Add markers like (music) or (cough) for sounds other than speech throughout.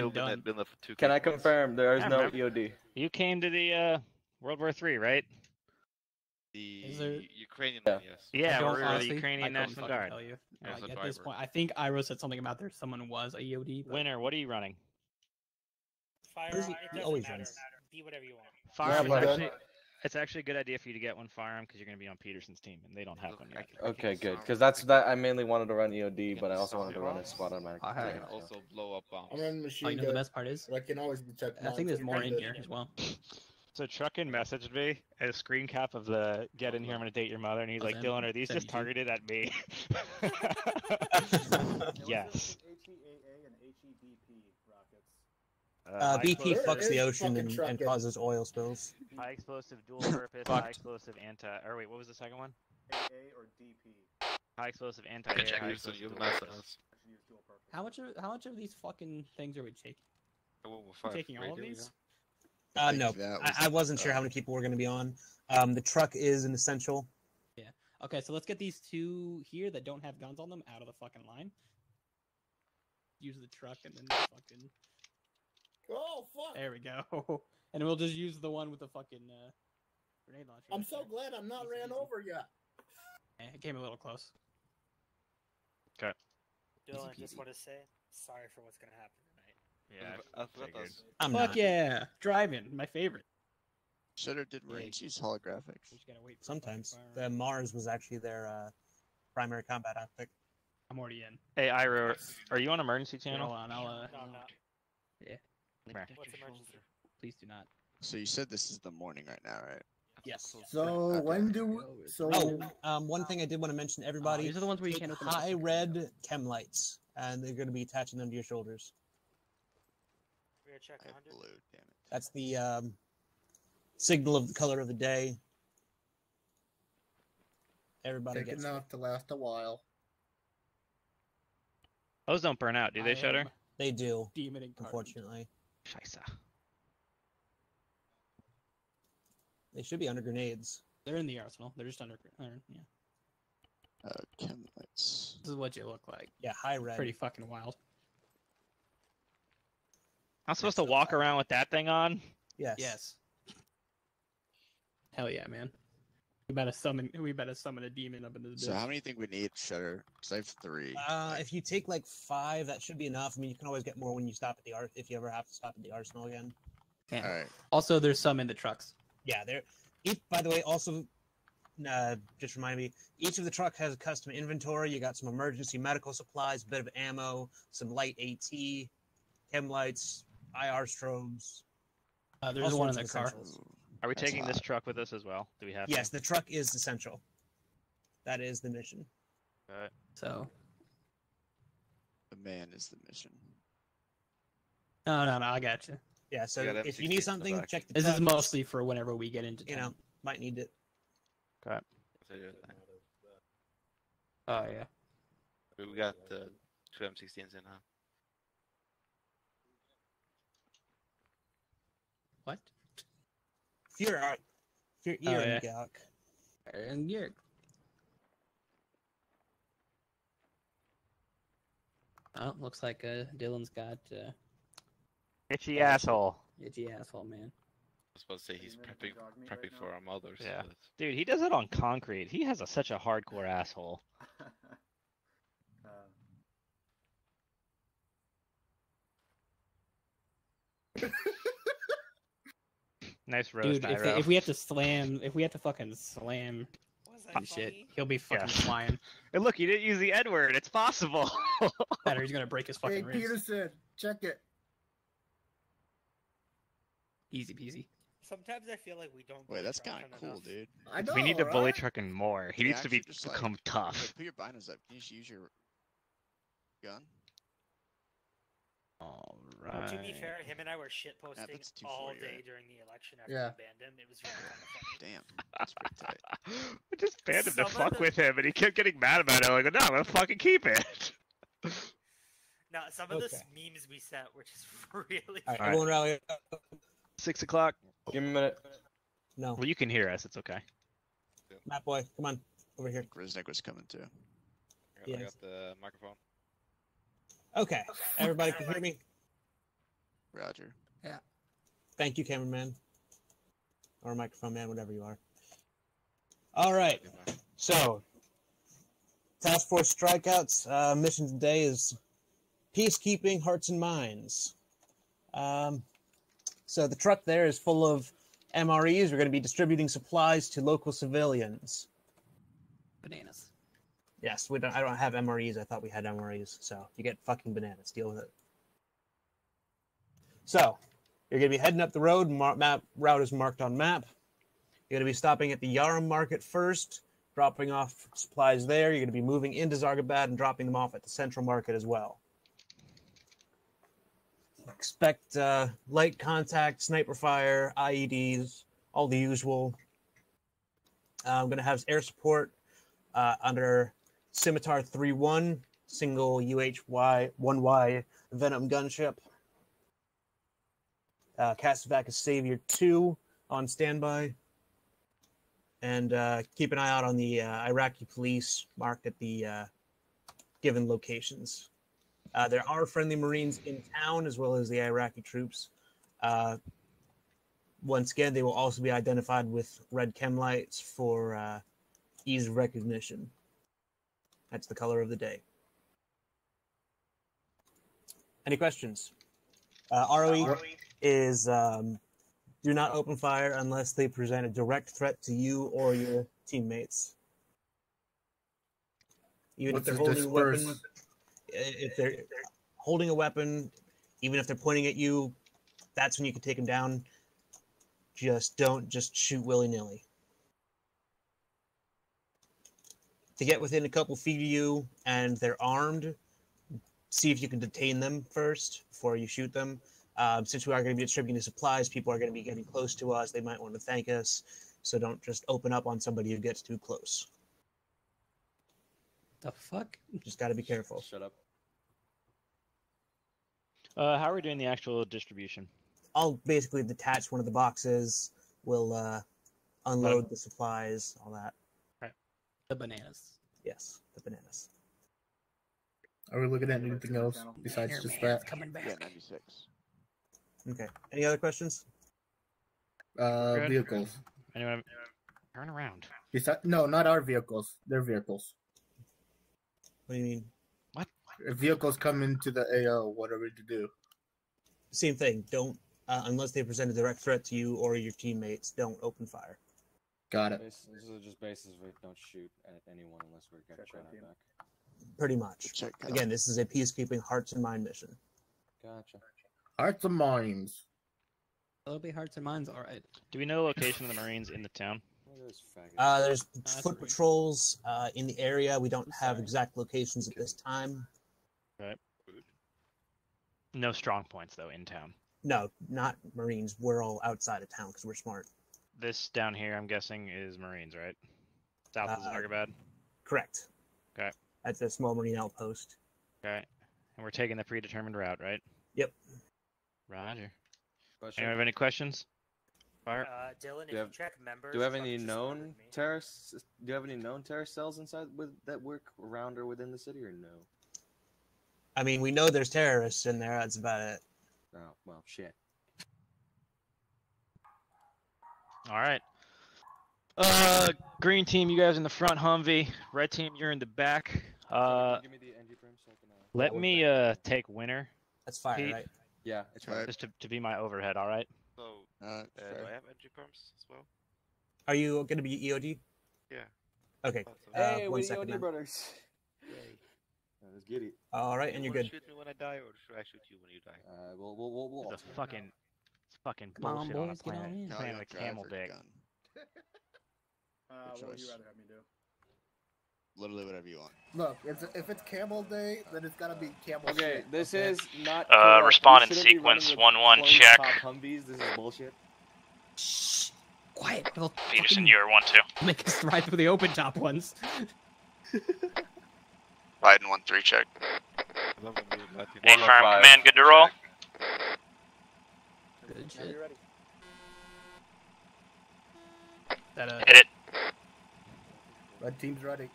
still been, done. been there for two. Can I campaigns. confirm there is I no remember. EOD? You came to the uh, World War Three, right? The there- Ukrainian Yeah. yes. Yeah, I we're honestly- the Ukrainian couldn't National Guard. Tell you. As Like, a at this point, I think Iro said something about there someone was a EOD. But Winner, what are you running? Fire. Doesn't- It doesn't always matter. runs. Be whatever you want. Firearm but- is actually, it's actually a good idea for you to get one firearm because you're going to be on Peterson's team and they don't have one yet. can- I can Okay, good. Because that's I that. I mainly wanted to run EOD, but I also wanted to run a bombs. squad automatic. I I have- Yeah, can so- also blow up bombs. I'm running Oh, machine you know the best part is, I can always detect. I think there's more in here as well. (laughs) So Truckin messaged me a screen cap of the "Get in here, I'm gonna date your mother," and he's Oh, like, then "Dylan, are these just targeted at me?" (laughs) (laughs) yes. HEAA and HEBP rockets. Uh, BP fucks the the ocean and, and causes oil spills. High explosive, dual purpose, Fucked. high explosive, anti. Or wait, what was the second one? AA or DP. High explosive, anti. I can check high this explosive, your dual purpose. messages. Actually use dual purpose. How much of how much of these fucking things are we taking? I went with five taking all of these? yeah. Uh, think no, was I, I wasn't the- sure how many people were going to be on. Um, the truck is an essential. Yeah. Okay, so let's get these two here that don't have guns on them out of the fucking line. Use the truck and then the fucking. Oh fuck! There we go. (laughs) And we'll just use the one with the fucking uh, grenade launcher. I'm so there. glad I'm not ran over yet. It came a little close. Okay. Dylan, peasy. just want to say sorry for what's gonna happen tonight. Yeah, I, I figured. I'm Fuck not. yeah, driving, my favorite. Shutter did Marines use holographics? We just gotta wait. for Sometimes fucking the. Mars was actually their uh, primary combat outfit. I'm already in. Hey, Iro, are you on emergency channel? hold on, I'll uh, No, I'm not. Come here. What's emergency? Please do not. So you said this is the morning right now, right? Yes. So Okay. when do we, so? Oh, um, one thing I did want to mention, to Uh, everybody, these are the ones where you can't open high fucking red chem lights, and they're going to be attaching them to your shoulders. We're gonna check I 100. blue, damn it. That's the um, signal of the color of the day. Everybody Thick gets enough to last a while. Those don't burn out, do they, I Shutter? They do, Demon incarnate. unfortunately. Scheisse. They should be under grenades. They're in the arsenal. They're just under. Uh, yeah. Uh, chem lights. This is what you look like. Yeah, high red. Pretty fucking wild. I'm supposed to walk around with that thing on? Yes. Yes. Hell yeah, man. We better summon. We better summon a demon up in this. So bitch. how many think we need, Shutter? Because I have three. Uh, if you take like five, that should be enough. I mean, you can always get more when you stop at the art. If you ever have to stop at the arsenal again. Yeah. all right. Also, there's some in the trucks. Yeah, there. Each, by the way, also, uh, just remind me, each of the truck has a custom inventory. You got some emergency medical supplies, a bit of ammo, some light AT, chem lights, IR strobes. Uh, there's one in the car. essentials. Are we That's taking this truck with us as well? Do we have to? Yes, the truck is essential. That is the mission. Alright. So The man is the mission. no, no, no. I got you. Yeah, so got if you need something, back. check the This is mostly for whenever we get into. you know, might need it. So, yeah, Oh yeah. We we got uh, two M16s in now. What? Fear art. Fear Oh, ear yeah. and gawk. And you're. Oh, looks like uh, Dylan's got uh, Itchy asshole. itchy asshole, man. I was supposed to say he's prepping, prepping right for now. our mothers. Yeah. that's- Dude, he does it on concrete. He has a, such a hardcore asshole. (laughs) uh, Nice roast, Dude, if, if we have to slam, if we have to fucking slam that shit, he'll be fucking Yeah. (laughs) flying. Hey, look, you didn't use the N word. It's possible. Better, he's gonna break his Hey fucking ribs. Peterson, check it. Easy peasy. Sometimes I feel like we don't. Wait, that's kind of cool, enough. dude. I know. we need to bully right? trucking more. He You needs to be actually just, like- become Wait, tough. put your binos up. Can you just use your gun? All Well, To be fair, him and I were shit posting that's all day right? during the election after Yeah. we banned him. It was really kind of (sighs) funny. Damn, that's pretty tight. (laughs) we just banned him Some to fuck the- with him, and he kept getting mad about it. Like, no, I'm gonna fucking keep it. (laughs) Now, some of the memes we sent were just (laughs) really. All right, Alright. everyone rally. up. Six o'clock. Give me a minute. No, Well, you can hear us. It's okay. Matt boy, come on over here. Grisnick was coming too. I Yes. got the microphone. Okay, everybody can hear me. Roger. Yeah. Thank you, cameraman. Or microphone man, whatever you are. All right. So, Task Force Strikeouts uh, mission today is peacekeeping hearts and minds. Um, so, the truck there is full of MREs. We're going to be distributing supplies to local civilians. Bananas. Yes, we don't. I don't have MREs. I thought we had MREs. So you get fucking bananas. Deal with it. So you're gonna be heading up the road. Mar- map route is marked on map. You're gonna be stopping at the Yaram Market first, dropping off supplies there. You're gonna be moving into Zargabad and dropping them off at the Central Market as well. Expect uh, light contact, sniper fire, IEDs, all the usual. Uh, I'm gonna have air support uh, under Scimitar 3-1, single UHY 1Y Venom gunship. Uh, Castlevacus Savior 2 on standby. And uh, keep an eye out on the uh, Iraqi police marked at the uh, given locations. Uh, there are friendly Marines in town as well as the Iraqi troops. Uh, once again, they will also be identified with red chem lights for uh, ease of recognition. That's the color of the day. Any questions? Uh, ROE is um, do not open fire unless they present a direct threat to you or your teammates. Even What's if they're holding a weapon, disperse? If they're holding a weapon, even if they're pointing at you, that's when you can take them down. Just don't just shoot willy nilly. To get within a couple feet of you and they're armed, see if you can detain them first before you shoot them. Um, since we are going to be distributing supplies, people are going to be getting close to us. They might want to thank us. So don't just open up on somebody who gets too close. The fuck? Just got to be careful. Shut up. Uh, how are we doing the actual distribution? I'll basically detach one of the boxes. We'll uh, unload the supplies, all that. The bananas. Yes, the bananas. Are we looking at anything else besides just Airman's that? coming back. Yeah, 96. Okay. Any other questions? Uh, Good. vehicles. Anyone? Turn around. Besides, no, not our vehicles. Their vehicles. What do you mean? If vehicles come into the AO, what are we to do? Same thing. Don't uh, unless they present a direct threat to you or your teammates. Don't open fire. Got it. Base, this is just bases don't shoot at anyone unless we're getting shot at back. Pretty much. Check out. Again, this is a peacekeeping hearts and mind mission. Gotcha. Hearts and minds. It'll be hearts and minds, all right. Do we know the location of the Marines in the town? Look at this faggot. Uh, there's that's foot patrols uh, in the area. We don't have exact locations at this time. No strong points though in town. No, not Marines. We're all outside of town because we're smart. This down here, I'm guessing, is Marines, right? South of Uh, Zargabad. Correct. Okay. That's a small Marine outpost. Okay. And we're taking the predetermined route, right? Yep. Roger. Question. Anyone have any questions? Fire. Uh, Dylan, if Do you you have- check members, Do you have any known murdered me. terrorists? Do you have any known terrorist cells inside with that work around or within the city, or no? I mean, we know there's terrorists in there. That's about it. Oh well, shit. All right. Uh, green team, you guys in the front Humvee. Red team, you're in the back. Uh, give me the NG prim so I can. Uh, let me uh take winner That's fire, Pete. right? Yeah, it's Right. right. just to, to be my overhead. All right. So, Uh, uh, do. I have entry perms as well? Are you going to be EOD? Yeah. Okay. Thought. Uh, Hey, one we second OD then. brothers. Yay. Yeah, let's get it. All right, and you're wanna good. Shoot me when I die, or should I shoot you when you die? Uh, we'll we'll we'll. we'll It's a alternate. fucking, it's fucking Come on, bullshit on a boys, get on planet. in. Playing you with drive camel or dick. gun. (laughs) Uh, what would you choice. rather have me do? Literally whatever you want. Look, it's, if it's camel day, then it's gotta be camel Okay, shit, this okay? is not. Uh, correct. Respond in shouldn't be running sequence, with 1-1, closed check. Humvees. This is bullshit. Shh. Quiet. Peterson, you are one two. (laughs) make us ride through the open top ones. (laughs) Biden one three check. I love when you let people- A firm command, good to roll. Good shit. you're ready. That uh, Hit it. Red team's ready.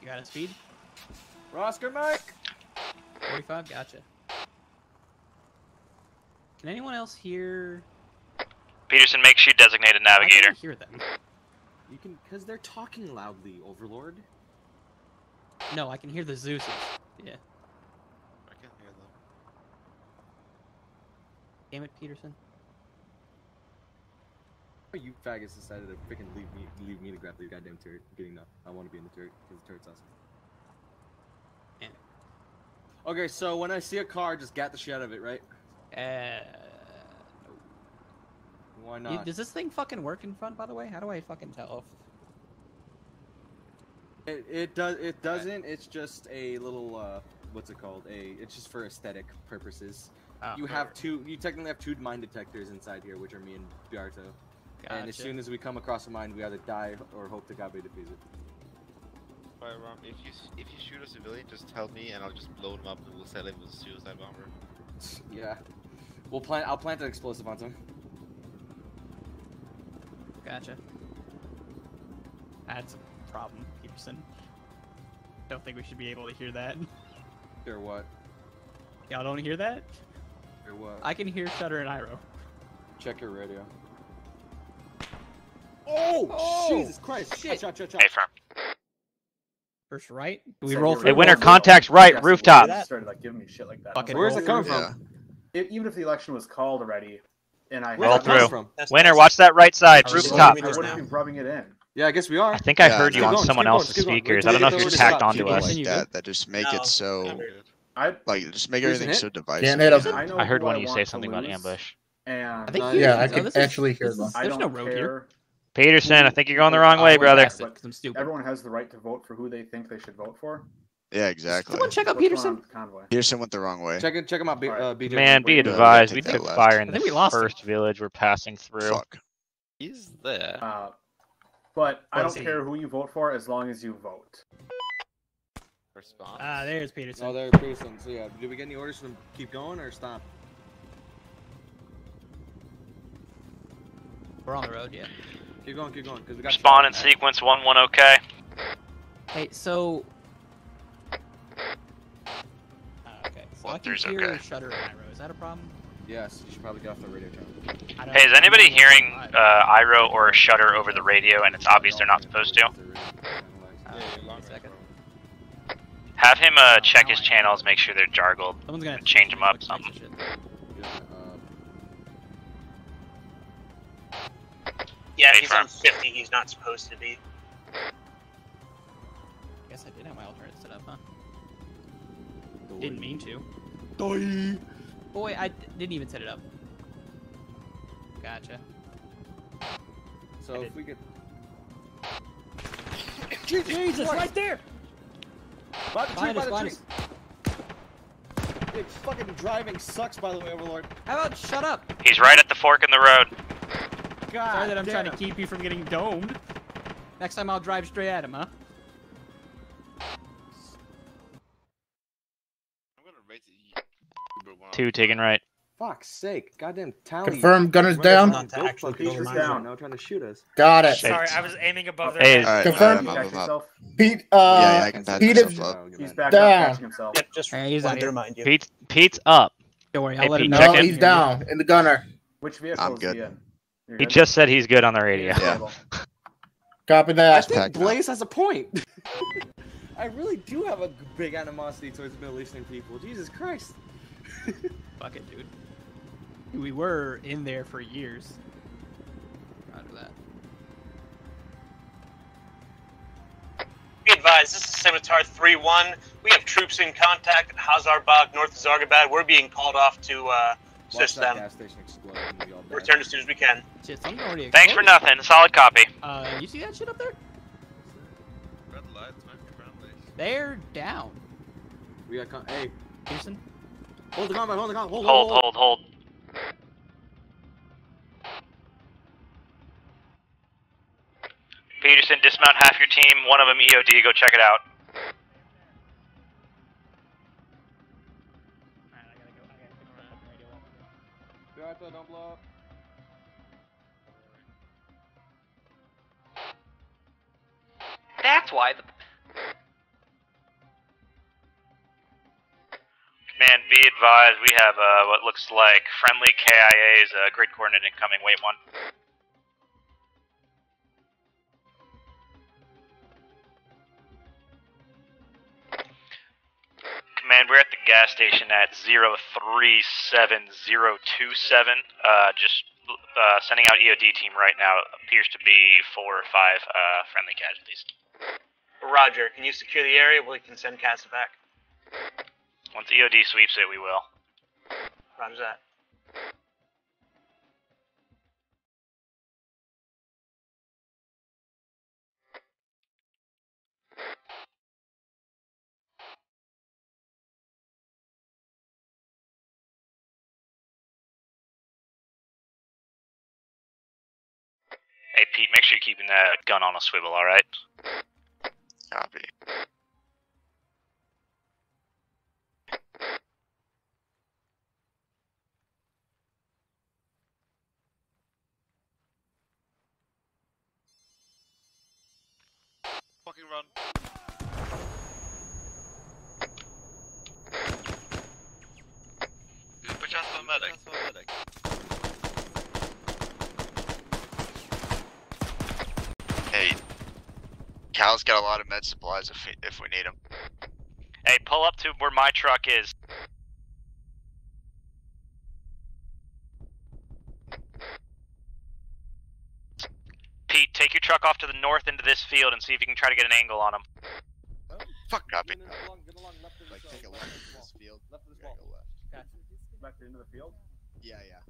you got a speed? Rosker Mike. 45. Gotcha. Can anyone else hear? Peterson, make sure you designate a I navigator. can't hear them. You can, because they're talking loudly, Overlord. No, I can hear the Zeus's. Yeah. I can't hear them. Damn it, Peterson. Why You faggots decided to freaking leave me, leave me to grab the goddamn turret. I'm getting enough. I want to be in the turret because the turret's awesome. Yeah. Okay, so when I see a car, just get the shit out of it, right? Uh. Why not? does this thing fucking work in front? By the way, how do I fucking tell? It, it does. It doesn't. It's just a little. uh What's it called? A. It's just for aesthetic purposes. Oh, you have two. You technically have two mine detectors inside here, which are me and Biarto. Gotcha. And as soon as we come across a mine, we either die or hope to God we defuse it. Alright, Rom, if you if you shoot a civilian, just tell me and I'll just blow them up and we'll sell it as a suicide bomber. (laughs) Yeah. We'll plant. I'll plant an explosive onto him. Gotcha. That's a problem, Peterson. Don't think we should be able to hear that. Or what? Y'all don't hear that? Or what? I can hear Shutter and Iroh. Check your radio. Oh, Oh, Jesus Christ! shit. Shot, shot, shot, Hey, firm. First right? Do we Said roll you're Hey, right. winner, contacts right, yes, rooftop. Started like giving me shit like that. Fucking Where's it that coming Yeah. from? even if the election was called already, and I Roll through. from? Winner, watch that right side, I rooftop. wondering I just wouldn't now. be rubbing it in. Yeah, I guess we are. I think I Yeah, heard you on going, someone else's going. speakers. I don't know if you're the tacked onto us. Keep like that. That just make No. it so I like just make everything so divisive. Can't. I I heard one of you say to something about ambush. And I think Uh, yeah, I oh, can is- actually hear this them. is- There's no road here. Peterson, I think you're going the wrong way, brother. went back, but Because I'm stupid. Everyone has the right to vote for who they think they should vote for. Yeah, exactly. Someone check out What's going Peterson. convoy? Pearson went the wrong way. Check it. Check him out. B, Alright. uh, BJ. Man, be advised, we took left. fire in I the think we lost him. first village we're passing through. Fuck. He's there. Uh, but I don't care who you vote for as long as you vote. Response. Ah, there's Peterson. Oh, there's Peterson. So yeah, do we get any orders from keep going or stop? We're on the road, yeah. Keep going, keep going, because we got. Spawn in sequence 1 1 OK. Hey, so. Uh, okay, so One I can three's hear okay. Shutter and Iroh. Is that a problem? Yes, you should probably get off the radio channel. Hey, is anybody hearing uh, Iro or Shutter over the radio and it's obvious they're not supposed to? Uh, Yeah, wait you're long a second. Have him uh, check his channels, make sure they're jargled. Someone's gonna have to Change 'em up, something. Yeah, he's on 50. He's not supposed to be. Guess I did have my alternate set up, huh? Didn't mean to. Boy, I didn't even set it up. Gotcha. So if we could. Jesus, right there! By the tree, Behind by the tree. Dude, fucking driving sucks, by the way, Overlord. How about shut up? He's right at the fork in the road. God. Sorry that I'm trying to keep you from getting domed. Next time I'll drive straight at him, huh? Two taken right. Fuck's sake, goddamn tally. Confirm, gunners Right down. behind Not to actually fucking go down. Now trying to shoot us. Got it. Shit. Sorry, I was aiming above their Hey, heads. Alright, Confirm. alright, Catch move him up. yourself. Pete, uh, yeah, I can patch Pete is- up. He's back Down. up catching himself. Yep, just Hey, he's wanted out to here. you. Pete's, Pete's up. Don't worry, I'll let Pete, him know. no, he's down in the gunner. Which vehicle I'm is good. he in? You're He good? just said he's good on the radio. Yeah. Copy I that. think. Blaze has a point. (laughs) I really do have a g- big animosity towards Middle Eastern people. Jesus Christ. (laughs) Fuck it, dude. We were in there for years. Roger that. Be advised, this is Scimitar 3-1. We have troops in contact at Hazarbag, north of Zargabad. We're being called off to uh, assist them. gas station explode and we all. Return as soon as we can. Shit, something already Thanks for nothing. Solid copy. Uh, you see that shit up there? Red lights might be friendly. They're down. We got con- hey, Pearson? Hold the combat, hold the combat, hold, Hold, hold, hold. Peterson, dismount half your team. One of them EOD. Go check it out. Alright, I gotta go. I gotta pick my fucking radio up. Beata, don't blow up. That's why the. Be be advised, we have uh, what looks like friendly KIA's uh, grid coordinate incoming. Wait one. Command, we're at the gas station at 037027. Uh, just uh, sending out EOD team right now. Appears to be four or five uh, friendly casualties. Roger. Can you secure the area? We can send CASEVAC. Once EOD sweeps it, we will. Roger that. Hey Pete, make sure you're keeping that gun on a swivel, alright? Copy. Fucking run. Dude, put your hands on my medic. Hey, Cal's got a lot of med supplies if if we need them. Hey, pull up to where my truck is. Pete, take your truck off to the north into this field and see if you can try to get an angle on him. Fuck. Copy. Like take a left of this field. Left of this wall. Back into the field. Yeah, yeah.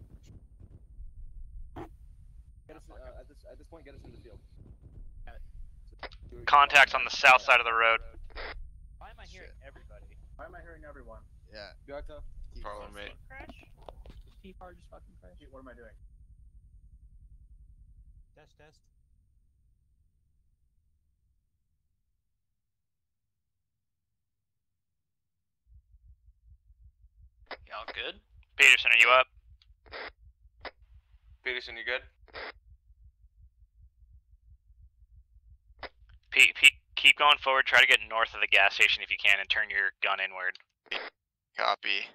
Get us, uh, at this at this point, get us in the field. Contacts on the south side of the road. Why am I hearing everybody? Why am I hearing everyone? Yeah. Bjarta. Follow me. Crash? T-Par just fucking crashed. What am I doing? Test, test. Y'all good? Peterson, are you up? Peterson, you good? Pete, Pete, keep going forward. Try to get north of the gas station if you can, and turn your gun inward. Copy.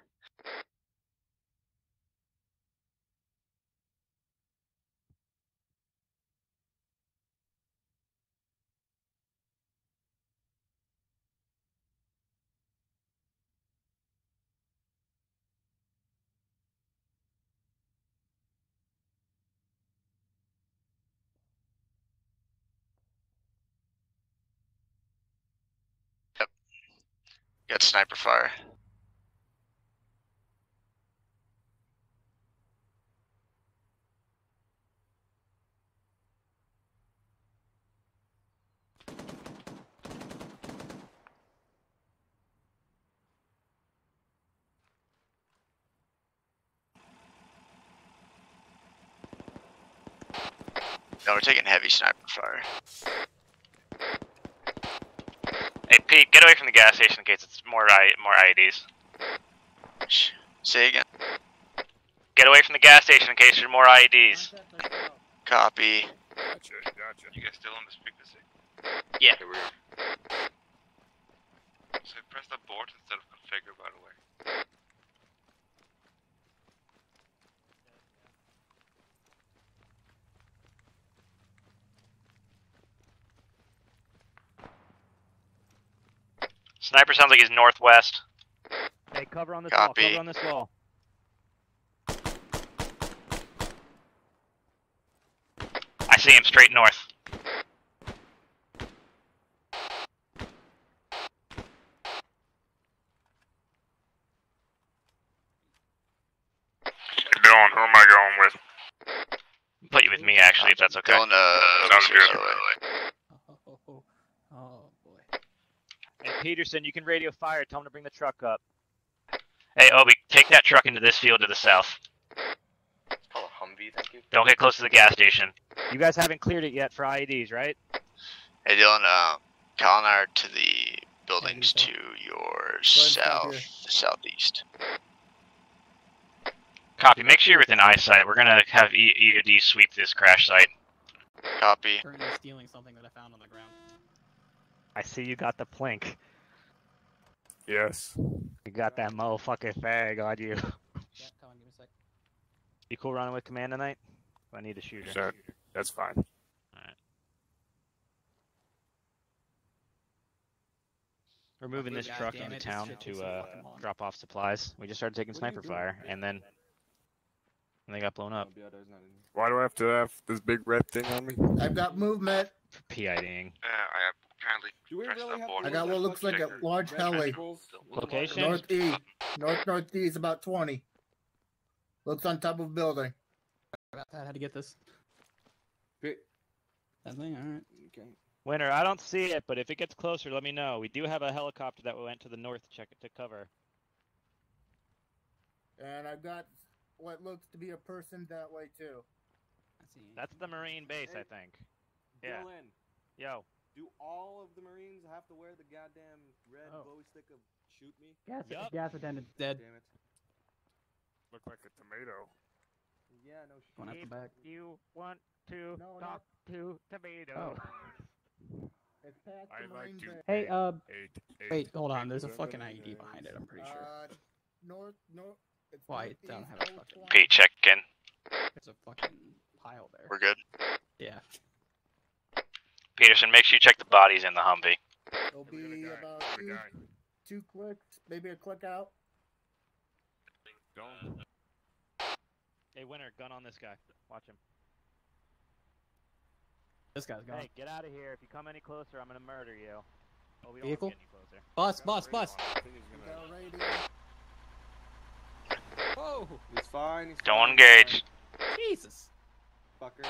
Got sniper fire. No, we're taking heavy sniper fire. Hey, Pete, get away from the gas station in case it's more I more IEDs. Shh. Say again. Get away from the gas station in case there's more IEDs. Copy. Gotcha, gotcha. You guys still on the speaker stick? Yeah. Okay, we're. So press the board instead of configure, by the way. Sniper sounds like he's northwest. Hey, cover on this Copy. wall. Cover on this wall. I see him straight north. Dylan, who am I going with? Put you with me, actually, if that's okay. Dylan, uh, Sounds Overseer's good. by the way. Oh, oh, oh, oh boy. Hey, Peterson, you can radio fire. Tell him to bring the truck up. Hey, Obi, take that truck into this field to the south. It's called a Humvee, thank you. Don't get close to the gas station. You guys haven't cleared it yet for IEDs, right? Hey Dylan, uh, Cal and I are to the buildings to your south, here. southeast. Copy. Make sure you're within eyesight. We're gonna have e- EOD sweep this crash site. Copy. Currently stealing something that I found on the ground. I see you got the plink. Yes. You got that motherfucking fag on you. Yeah, come on, give me a sec. You cool running with command tonight? I need a shooter. Sure. That's fine. Alright. We're moving this God truck into it, town to uh, drop off supplies. We just started taking What sniper fire, and then and they got blown up. The other's not in here. Why do I have to have this big red thing on me? I've got movement. for PIDing. Uh, I have apparently Do we really have I got what looks like a large heli. tentacles? Location? Northeast. North northeast, about 20. Looks on top of a building. About that, how to get this. Pi- That thing, alright. Okay. Winter, I don't see it, but if it gets closer, let me know. We do have a helicopter that went to the north to check it to cover. And I've got what looks to be a person that way too. I see. That's the Marine base, I think. Yeah. Dylan, Yo. Do all of the Marines have to wear the goddamn red Oh. bow stick of shoot me? Gas, Yup. gas attendant's dead. Damn it. Look like a tomato. Yeah, no shit. Going out the back. You want to No, not- to tomato. It's past I'd the like Marine to- Hey, uh, Eight, eight, wait, hold on. There's a fucking IED behind it, I'm pretty sure. Uh, north, north. It's Why it don't northeast, have a fucking- 20. Pete, check in. There's a fucking pile there. We're good. Yeah. Peterson, make sure you check the bodies in the Humvee. It'll Look at the be about Look at the two, two clicks, maybe a click out. Don't. Hey, Winter, gun on this guy. Watch him. This guy's gone. Hey, get out of here. If you come any closer, I'm gonna murder you. Oh, we Vehicle? want to get any closer. Bus, bus, bus. I think he's We gonna. got a radio. Whoa! He's fine. He's Don't fine, engage. Jesus. Fucker.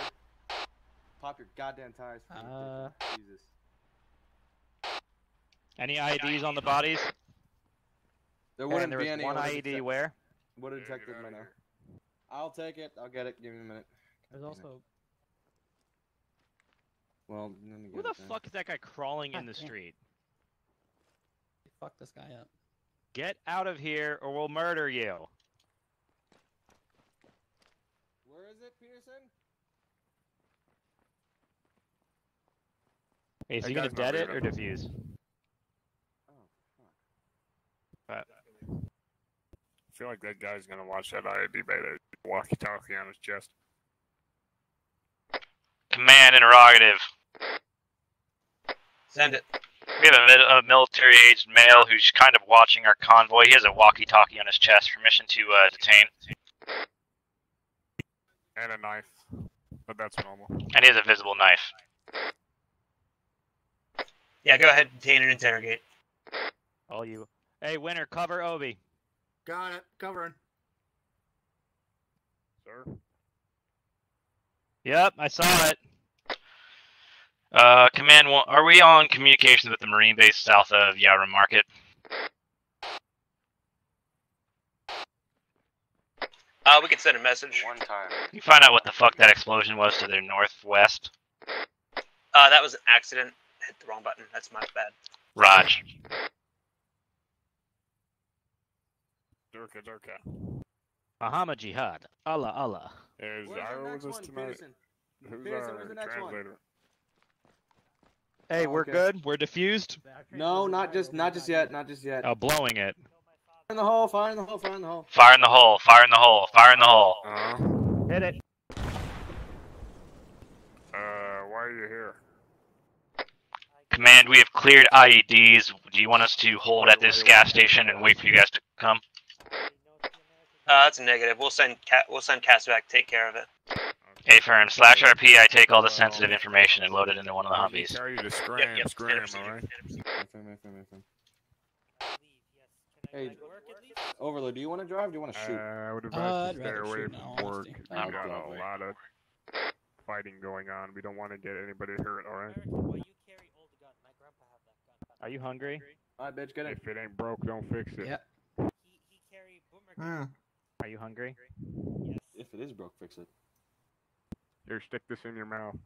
Pop your goddamn tires. for Uh. Jesus. Any IEDs on the bodies? There wouldn't there be any. one would've IED detect- where? Would've Yeah, get detected outta now. I'll take it. I'll get it. Give me a minute. There's also. Well, let me Who the it then. fuck is that guy crawling in the street? Fuck this guy up. Get out of here or we'll murder you. Where is it, Peterson? Hey, is That he gonna guy's dead it or leaving. defuse? Oh, fuck. But I feel like that guy's gonna watch that IED by the walkie-talkie on his chest. Command interrogative. Send it. We have a, mid- a military-aged male who's kind of watching our convoy. He has a walkie-talkie on his chest. Permission to uh, detain. And a knife. But that's normal. And he has a visible knife. Yeah, go ahead, detain and interrogate. all you. Hey, Winter, cover Obi. Got it. Covering. Sir? Yep, I saw it. Uh, command one. Are we on communications with the Marine base south of Yarra Market? Uh, we can send a message. One time. Can you find out what the fuck that explosion was to their northwest? Uh, that was an accident. Hit the wrong button. That's my bad. Raj. Durka, Durka. Ahama Jihad. Allah Allah. Is Where's the with us tonight? Peterson? Who's Peterson, our where's one? translator? Hey, Oh, we're okay. good. We're diffused. No, not just, not just yet, not just yet. Oh, blowing it. Fire in the hole. Fire in the hole. Fire in the hole. Fire in the hole. Fire in the hole. Fire in the hole. Uh, Hit it. uh, why are you here? Command, we have cleared IEDs. Do you want us to hold at this gas station and wait for you guys to come? Uh, that's a negative. We'll send Cat. We'll send CASEVAC. Take care of it. Affirm. Slash RP, I take all the sensitive information and load it into one of the If Humvees. tell you to scram, Yep, yep. scram, alright? Hey, Overlord, do you want to drive? Or do you want to Uh, shoot? I would Uh, advise I'd stay rather away shoot from all work. We I'll got a lot of fighting going on. We don't want to get anybody hurt, alright? Are you hungry? All right, bitch, get in. If it ain't broke, don't fix it. Yeah. Hmm. Are you hungry? Yes. If it is broke, fix it. Here, stick this in your mouth.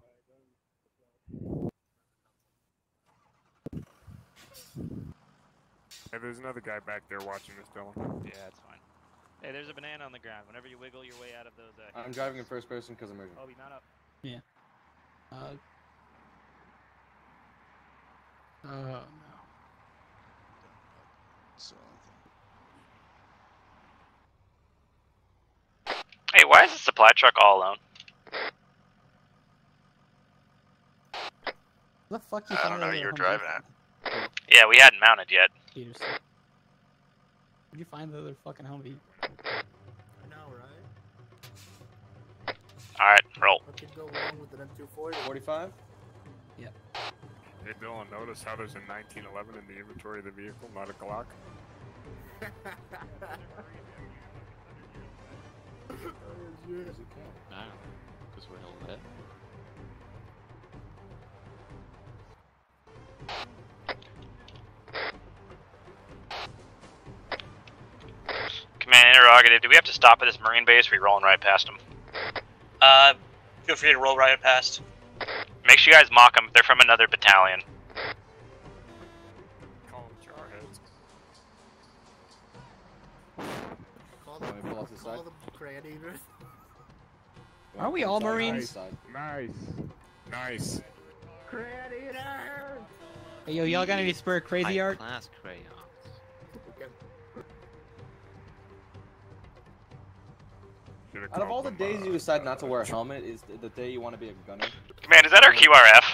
Hey, there's another guy back there watching this, Dylan. Yeah, that's fine. Hey, there's a banana on the ground. Whenever you wiggle your way out of those. Uh, I'm driving in first person because I'm urgent. Obi, mount up. Yeah. Uh. Oh Hey, why is the supply truck all alone? Where the fuck you I don't know. that You were driving at. Yeah, we hadn't mounted yet. Peterson. Where'd you find the other fucking Humvee? I know, right? Alright, roll. What could go wrong with an M240? 45? Yep. Hey Dylan, notice how there's a 1911 in the inventory of the vehicle, not a Glock. (laughs) No, because we're all there. Command interrogative. Do we have to stop at this marine base? Or are we rolling right past them? Uh, feel free to roll right past. Make sure you guys mock them. They're from another battalion. Call them jarheads. Call Let me pull off the call them crab eaters. Are we all Marines? Nice. Nice. Crab eater! Hey, yo, y'all got any spare crazy High art? class crayons. Should've Out of all the days uh, you decide not to wear a helmet, is the, the day you want to be a gunner. Man, is that our QRF?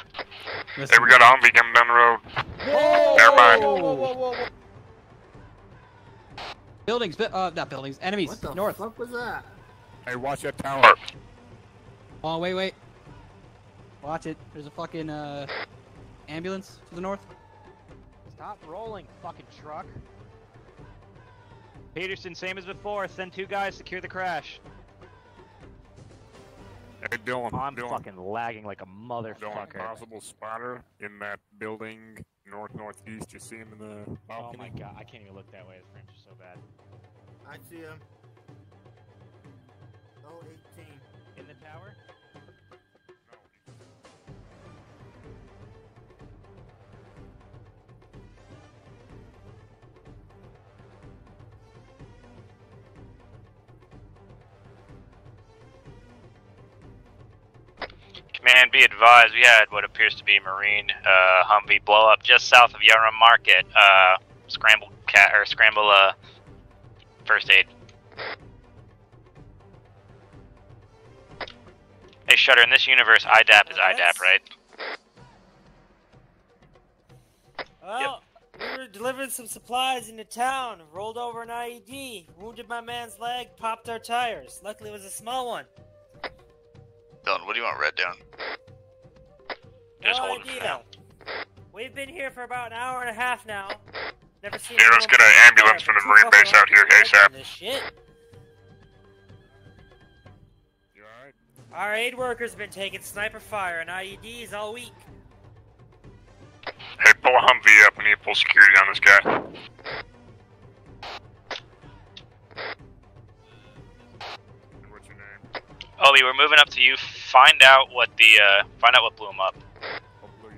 Hey, we got a Humvee coming down the road. Whoa! Never mind. Whoa, whoa, whoa, whoa, whoa. Buildings, bu- uh, not buildings, enemies, What the north. fuck was that? Hey, watch that tower. Oh, wait, wait. Watch it. There's a fucking, uh, ambulance to the north. Stop rolling, fucking truck. Peterson, same as before. Send two guys, secure the crash. Hey, Dylan. I'm Dylan. fucking lagging like a motherfucker. Dylan, motherfucker. possible spotter in that building north northeast. You see him in the Oh my god, I can't even look that way. The frames are so bad. I see him. Oh, 18. In the tower? Command, be advised, we had what appears to be a Marine uh, Humvee blow up just south of Yarra Market. Uh, scramble cat or scramble uh, first aid. Hey Shutter, in this universe, IDAP is IDAP, right? Well, we were delivering some supplies into town, rolled over an IED, wounded my man's leg, popped our tires. Luckily, it was a small one. Dylan, what do you want red down? Just no hold it for idea. We've been here for about an hour and a half now. Never seen. Here, let's anyone get an ambulance from the Marine base out here ASAP. This shit. You alright? Our aid workers have been taking sniper fire and IEDs all week. Hey, pull a Humvee up. We need full security on this guy. What's your name? Obi, we're moving up to you. Find out what the uh, find out what blew him up. I'll blow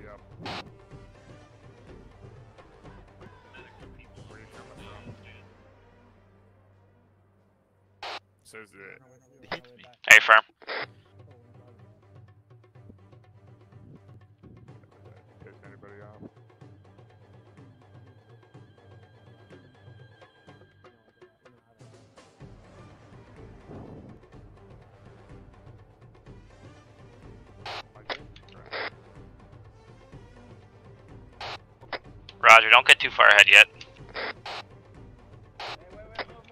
Roger, don't get too far ahead yet.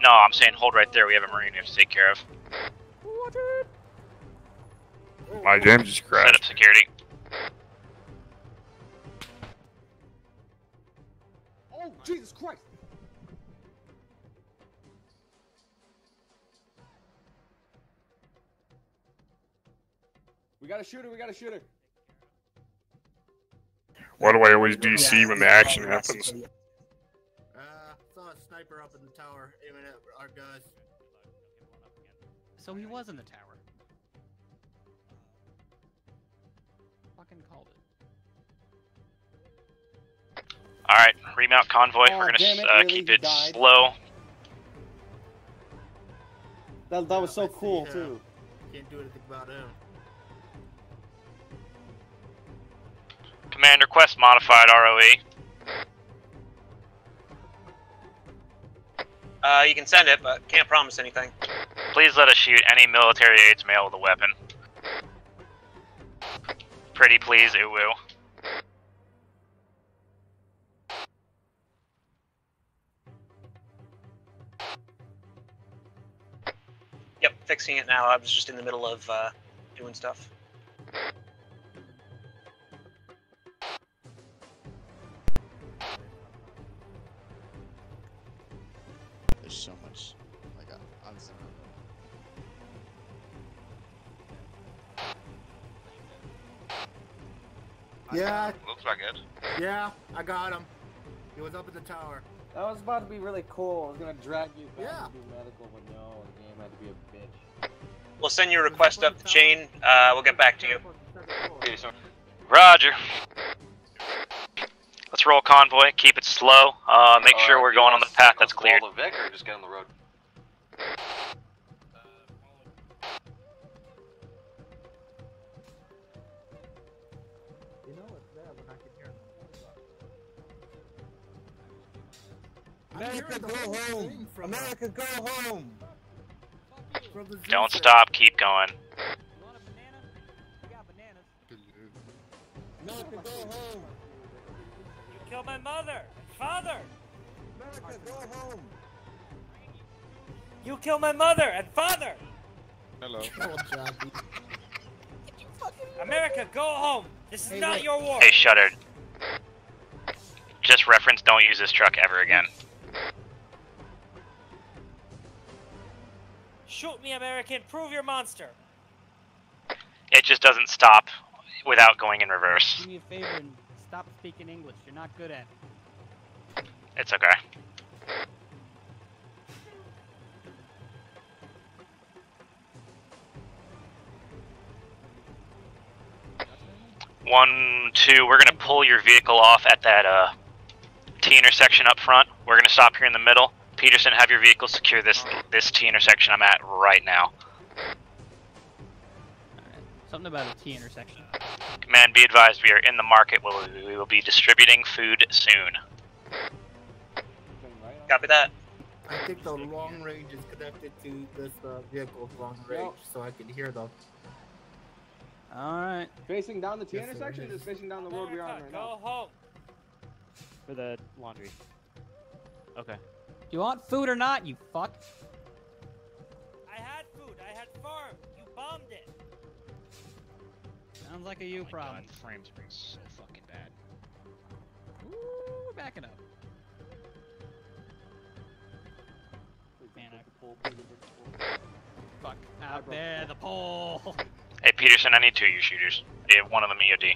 No, I'm saying hold right there. We have a marine we have to take care of. My James just crashed. Set up security. Oh, Jesus Christ! We got a shooter, we got a shooter. What do I always DC when the action happens? Uh, saw a sniper up in the tower aiming at our guys. So he was in the tower. Fucking called it. All right, remount convoy. Oh, We're gonna it, uh, really? keep it died? slow. That, that was so cool, too. Can't do anything about him. Command request modified. ROE. Uh, you can send it, but can't promise anything. Please let us shoot any military aids male with a weapon. Pretty please, Uwu. Yep, fixing it now. I was just in the middle of uh, doing stuff. Much. Like, I- I'm. Yeah, Looks like it. yeah, I got him. He was up at the tower. That was about to be really cool. I was gonna drag you back Yeah. and do medical, but no, the game had to be a bitch. We'll send your request up the chain. Uh, we'll get back to you. Roger. Let's roll convoy. Keep it slow. Uh, make sure we're going on the path that's cleared. Follow the Vic or just get on the road? You know it's there when I can hear America, go home! America, go home! Don't stop. Keep going. America, go home! You killed my mother and father. America, go home! You kill my mother and father. Hello. (laughs) America, go home. This is Hey, not wait. your war. Hey, Shuttered. Just reference, don't use this truck ever again. Shoot me, American. Prove your monster. It just doesn't stop without going in reverse. Do me a favor and stop speaking English. You're not good at it. It's okay. One, two, we're gonna pull your vehicle off at that uh, T intersection up front. We're gonna stop here in the middle. Peterson, have your vehicle secure this this T intersection I'm at right now. Something about a T intersection. Command, be advised, we are in the market. We'll, we will be distributing food soon. Copy that. I think the long range is connected to this uh, vehicle's long range, so I can hear them. Alright. Facing down the T yes, intersection, is. just facing down the road we're on America, right go now. home. For the laundry. Okay. Do you want food or not, you fuck? I had food. I had farm. You bombed it. Sounds like a you Oh my problem. God, frames being so fucking bad. Ooh, we're backing up. Man, I... Fuck. Out there, the pole! (laughs) Hey, Peterson, I need two of your shooters. Yeah, one of them EOD.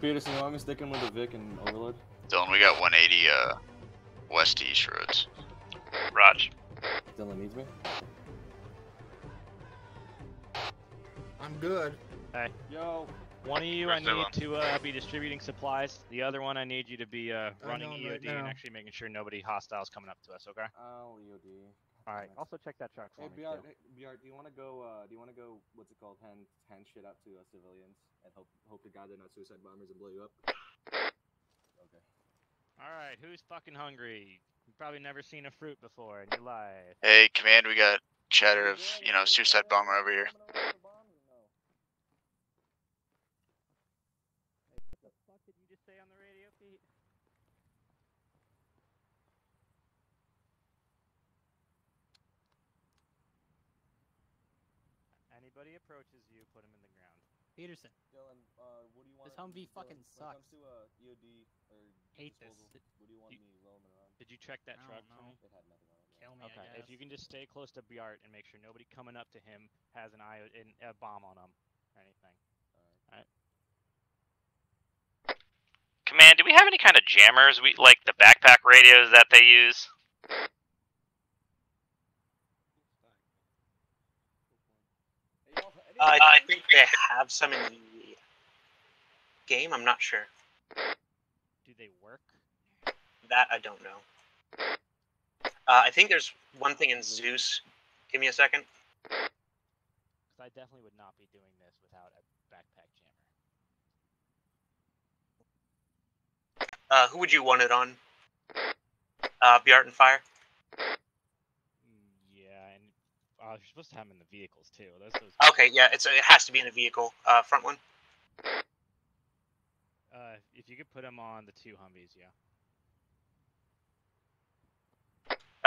Peterson, you want me sticking with the Vic and Overlord? Dylan, we got 180 uh, west to east roads. Raj. Dylan needs me. I'm good. Hey. Yo. One of you Where's I need to uh, be distributing supplies. The other one I need you to be uh, running know him right EOD and actually making sure nobody hostiles coming up to us. Okay. Oh, EOD. All right. Also check that truck for Hey, me. BR, too. hey, BR, do you want to go? Uh, do you want to go? What's it called? Hand hand shit out to uh, civilians and hope hope to God they're not suicide bombers and blow you up. Okay. All right. Who's fucking hungry? You've probably never seen a fruit before in your life. Hey, command, we got chatter of, you know, suicide bomber over here. What the fuck did you just say on the radio, Pete? Anybody approaches you, put him in the ground. Peterson. Dylan, uh, what do you want? This Humvee fucking When it sucks. comes to uh, EOD or Hate this. what do you want You- me roaming around? Did you check that I truck don't for know. me? It had nothing on it. Kill me, Okay. I If you can just stay close to Biart and make sure nobody coming up to him has an eye in, a bomb on him or anything. Command, do we have any kind of jammers? We like the backpack radios that they use? Uh, I think they have some in the game. I'm not sure. Do they work? That I don't know. Uh, I think there's one thing in Zeus. Give me a second. I definitely would not be doing this without a backpack jammer. Uh, who would you want it on? uh, and Fire. Yeah, and uh, you're supposed to have them in the vehicles too. Those, those Okay, yeah, it's it has to be in a vehicle. Uh, front one. Uh, if you could put them on the two Humvees, yeah.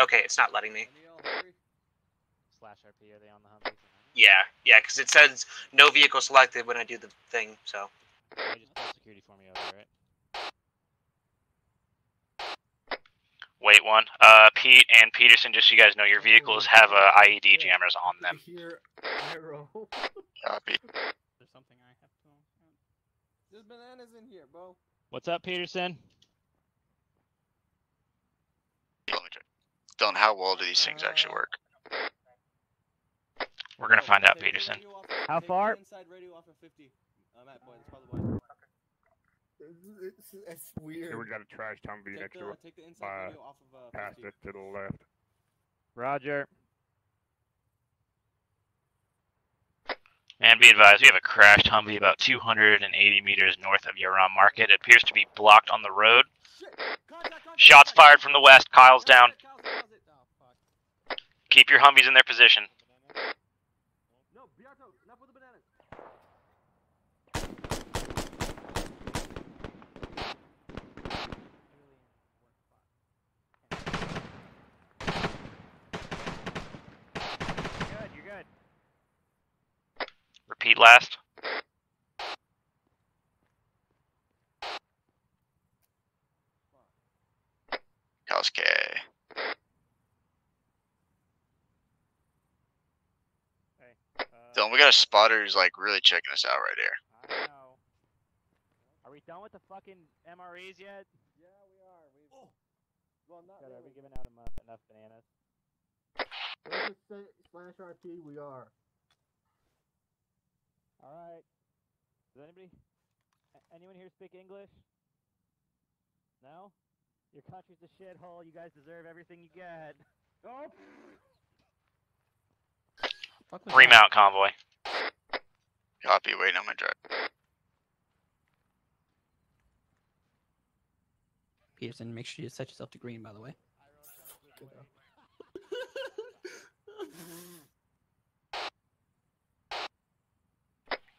Okay, it's not letting me. Slash RP, are they on the Humvees? Yeah, yeah, because it says no vehicle selected when I do the thing. So. Just security for me over, right? Wait one. Uh, Pete and Peterson, just so you guys know, your vehicles have uh, IED jammers on them. Here. Copy. (laughs) There's something I have to. There's bananas in here, bro. What's up, Peterson? Let me. Dylan, how well do these things actually work? We're gonna find out, Peterson. How far? It's, it's weird. Here we got a trash Humvee Take next the, to take the inside uh, radio off of uh, past it to the left. Roger. And be advised, we have a crashed Humvee about 280 meters north of Yaram Market. It appears to be blocked on the road. Shots fired from the west. Kyle's down. Keep your Humvees in their position. No, Biarto, enough with the bananas. You're good, you're good. Repeat last. House K. Hey, uh, Dylan, we got a spotter who's like really checking us out right here. I know. Are we done with the fucking MREs yet? Yeah, we are. We've... Well, not Good, are we really. giving out enough, enough bananas? Let's just say slash RP. We are. Alright. Does anybody, anyone here speak English? No? Your country's a shithole. You guys deserve everything you get. Oh! Fuck was that? Remount convoy. Copy, waiting on my drive. Peterson, make sure you set yourself to green, by the way.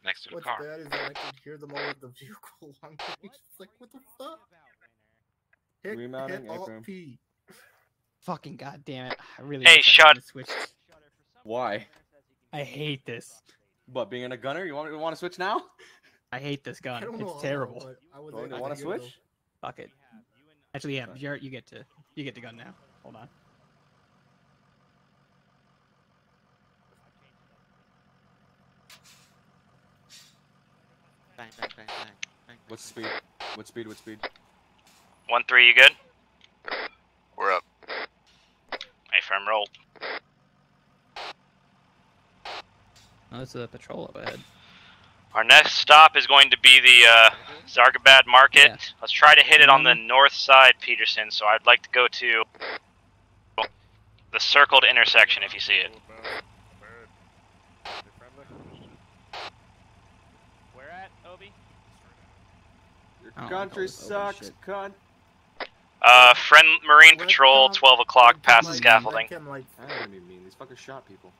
Next to the What's car. bad is that I can hear them all with the vehicle (laughs) long range. Like, what the fuck? Hit, Remounting, hit Alt P. Fucking goddamn it! I really. Hey, shut- hadn't. Why? I hate this. But being in a gunner, you want you want to switch now? I hate this gun. don't know It's terrible. but I was Oh, able want to hear them. switch? Fuck it. Actually, yeah, Jarrett, you get to you get the gun now. Hold on. Bang, bang, bang, bang, bang. What's speed? What speed? What speed? One three, you good? We're up. Hey, firm roll. Oh, this is a patrol up ahead. Our next stop is going to be the uh, Zargabad Market. Yeah. Let's try to hit it on the north side, Peterson. So I'd like to go to the circled intersection if you see it. Where at, Obi? Your I don't like country Oh, all this open sucks, cunt. Uh, friend Marine Red Patrol, cam- 12 o'clock, red past the scaffolding. red cam lights. I don't even mean these fuckers shot people.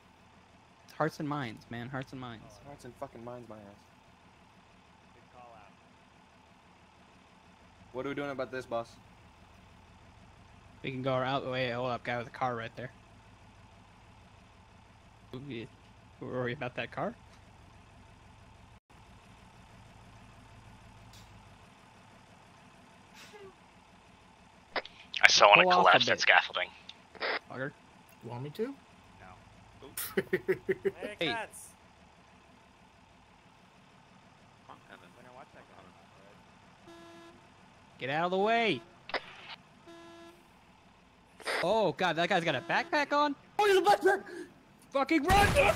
Hearts and minds, man. Hearts and minds. Hearts and fucking minds, my ass. Good call out. What are we doing about this, boss? We can go around. Wait, hold up, guy with a car right there. We worry about that car? I saw one Pull off collapse that scaffolding. Fucker. You want me to? (laughs) Hey, Hey. cats. Winner, watch that guy. Get out of the way! Oh god, that guy's got a backpack on? Oh, he's a backpack! Fucking run!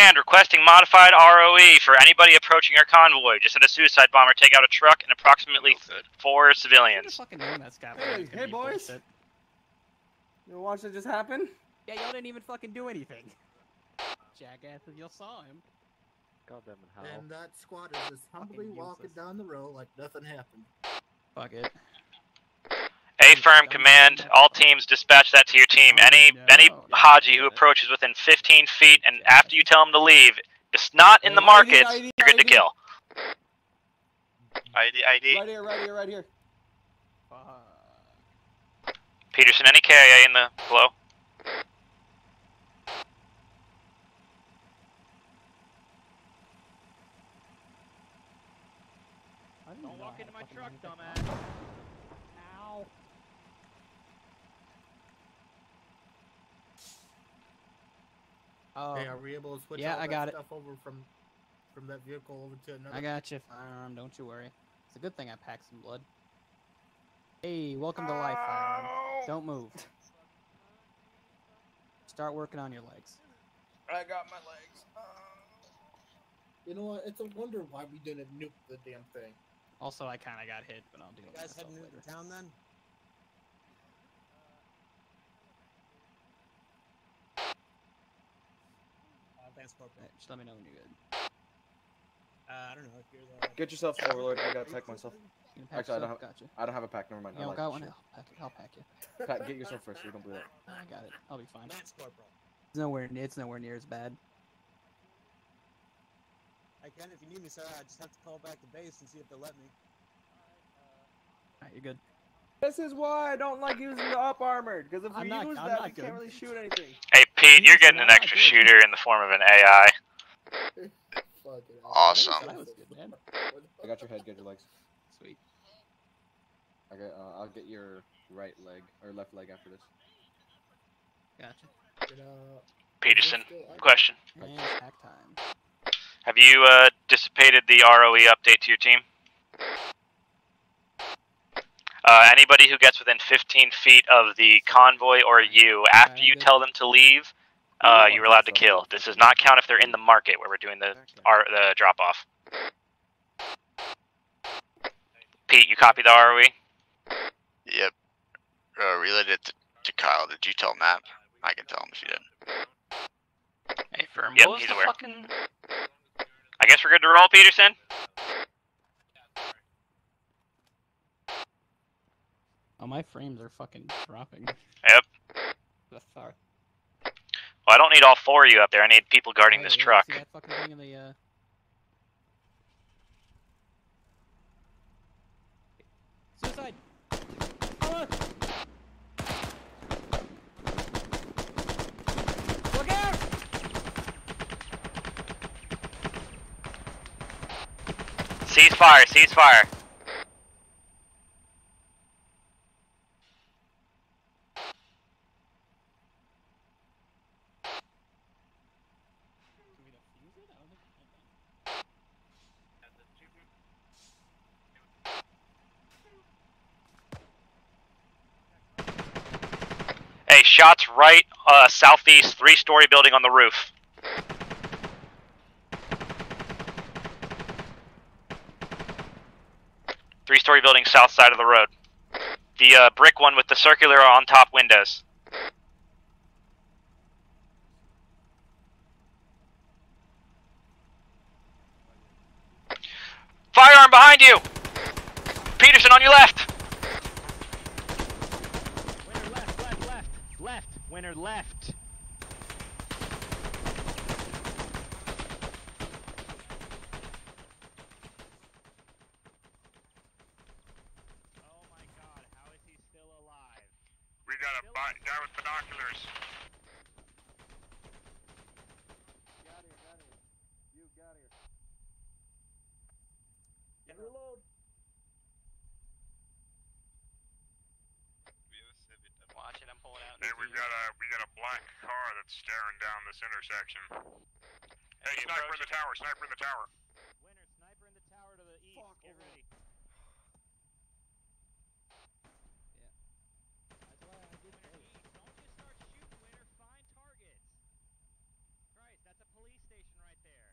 Command requesting modified ROE for anybody approaching our convoy. Just had a suicide bomber take out a truck and approximately four civilians. fucking knowing that scaffolding Hey, hey, boys. bullshit. You watch it just happen? Yeah, y'all didn't even fucking do anything. Jackasses, y'all saw him. Goddamn in hell. And that squad is just humbly walking down the road like nothing happened. Fuck it. A firm command. All teams dispatch that to your team. Any any Haji who approaches within 15 feet and after you tell him to leave, it's not in the market. You're good to kill. ID, ID. Right here, right here, right here. Peterson, any KIA in the below? Don't walk into my truck, dumbass. Ow. Oh, Hey, um, are we able to switch yeah, all I that got it. stuff over from from that vehicle over to another? I got you, firearm. Don't you worry. It's a good thing I packed some blood. Hey, welcome to life, firearm. Don't move. Start working on your legs. I got my legs. Uh, you know what? It's a wonder why we didn't nuke the damn thing. Also, I kind of got hit, but I'll deal You with guys heading later. into town then? Lance Corporal. Alright, Just let me know when you're good. Uh, I don't know if you're the. Get yourself overlord. I gotta pack myself. Pack Actually, I don't have. yourself? Gotcha. I don't have a pack. Never mind. You I don't lied. got one? Shit. I'll pack it. I'll pack you. (laughs) Pack, get yourself first. So you don't bleed out. (laughs) I got it. I'll be fine. Lance Corporal. It's nowhere. It's nowhere near as bad. I can if you need me, sir. I just have to call back the base and see if they'll let me. Alright, you're good. This is why I don't like using the up armored. Because if I'm we not- use I'm that, not we can't really shoot anything. Hey Pete, you're getting an extra shooter in the form of an AI. Awesome. That was good, man. I got your head. Get your legs. Sweet. Okay, uh, I'll get your right leg or left leg after this. Gotcha. Peterson, question. Pack time. Have you uh, dissipated the ROE update to your team? Uh, anybody who gets within 15 feet of the convoy or you, after you tell them to leave, uh, you're allowed to kill. This does not count if they're in the market where we're doing the R- the drop off. Pete, you copy the ROE? Yep. Uh, relayed it to, to Kyle. Did you tell Matt? I can tell him if you didn't. Hey, firm. Yep, he's aware. I guess we're good to roll, Peterson. Oh, my frames are fucking dropping. Yep. The fuck? Well, I don't need all four of you up there. I need people guarding Oh, this yeah, truck. See that fucking thing in the, uh... Suicide! Ah! Look out! Cease fire, cease fire. Hey, shots right, uh, southeast, three-story building on the roof. Three-story building, south side of the road. The uh, brick one with the circular on top windows. Firearm behind you! Peterson on your left! Winner left, left, left, left. Winner left. Oh my god, how is he still alive? We got a bi- guy with binoculars. Got here, got here. You got here. Reload. Watch it, I'm pulling out. Hey, we've got a we got a black car that's staring down this intersection. Hey, sniper in the tower! Sniper in the tower! Winner, sniper in the tower to the east. Get ready. Christ, that's a police station right there.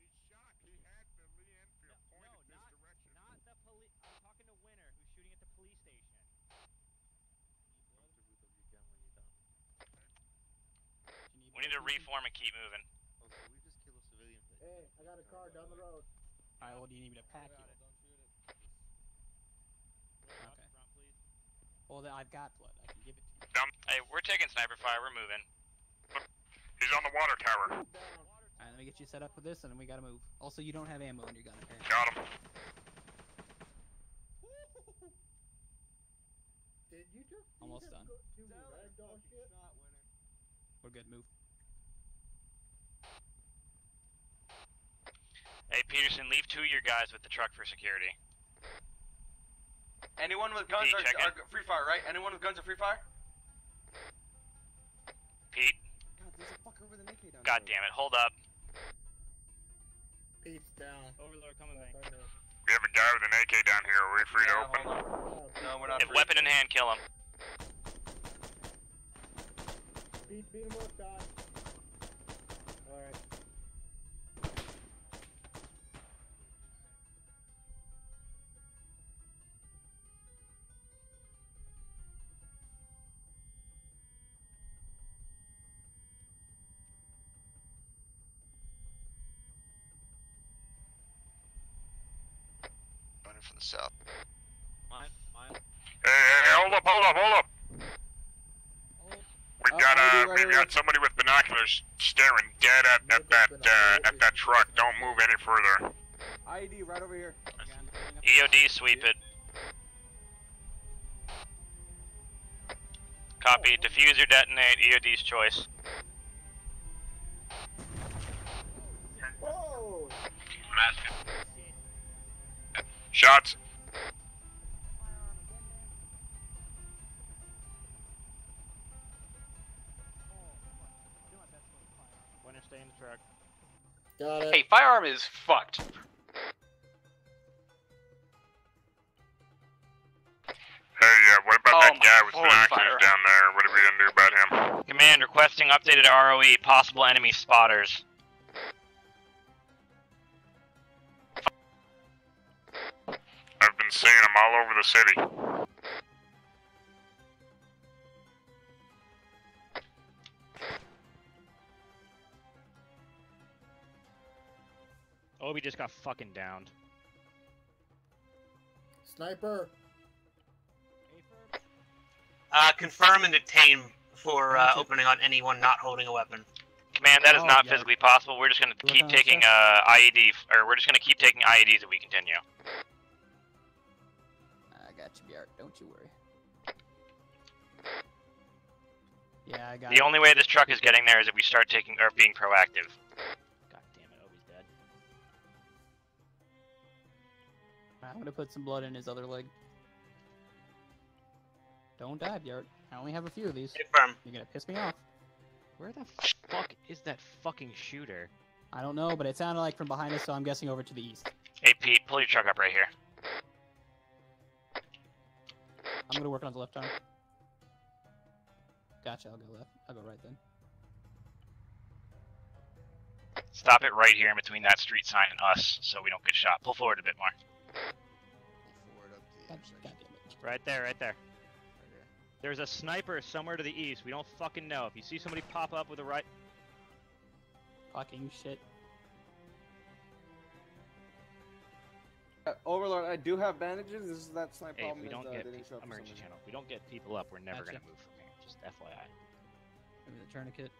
He's shot. He had the Lee Enfield pointed no, this not, direction. not the police. I'm talking to Winner, who's shooting at the police station. We need to reform and keep moving. Also, we just kill a civilian. a car down the road. Alright, well, do you need me to pack you? Okay. Well, then I've got blood. I can give it to you. Hey, we're taking sniper fire. We're moving. He's on the water tower. Alright, let me get you set up with this, and then we gotta move. Also, you don't have ammo in your gun, apparently. Got him. Did you just Almost done. do ragdoll shit? We're good. Move. Hey, Peterson, leave two of your guys with the truck for security. Anyone with guns Pete, are, are free fire, right? Anyone with guns are free fire? Pete, God, there's a fucker with an AK down God damn it, hold up. Pete's down. Overlord, come with me. We have a guy with an AK down here. Are we free to open? Oh, no, we're not If free. weapon in hand, kill him. Pete, beat him up, die. Running from south. Mine, mine. Hey, hey, hey, hold up, hold up, hold up. We Uh, got ID uh, we've away. got somebody with binoculars staring dead at, at that uh, at that truck. Don't move any further. ID right over here. EOD, sweep it. Copy. Diffuser, detonate. EOD's choice. Whoa! Shots. Winter stay in the truck. Got it. Hey, firearm is fucked. Hey, yeah. What about Oh that guy with Lord, binoculars down there? What are we gonna do about him? Command requesting updated ROE. Possible enemy spotters. Been seeing them all over the city. Obi just got fucking downed. Sniper. Uh, confirm and detain for uh, opening on anyone not holding a weapon. Command, that is Oh, not yeah. physically possible. We're just gonna keep taking stuff. uh, IED, or we're just gonna keep taking IEDs if we continue. I got you, Bjart. Don't you worry. Yeah, I got The it. only way this truck is getting there is if we start taking or being proactive. God damn it, Obi's dead. I'm gonna put some blood in his other leg. Don't die, Bjart. I only have a few of these. Confirm. You're gonna piss me off. Where the fuck is that fucking shooter? I don't know, but it sounded like from behind us, so I'm guessing over to the east. Hey Pete, pull your truck up right here. I'm gonna work on the left arm. Gotcha. I'll go left. I'll go right then. Stop it right here in between that street sign and us, so we don't get shot. Pull forward a bit more. Forward up the God. God. Right there, right there. There's a sniper somewhere to the east. We don't fucking know. If you see somebody pop up with a right, Fucking shit. Overlord, I do have bandages. This is that sniper hey, if problem. we don't uh, get they didn't pe- show up emergency channel. If we don't get people up, we're never Gotcha. gonna move from here. Just FYI. Give me the tourniquet.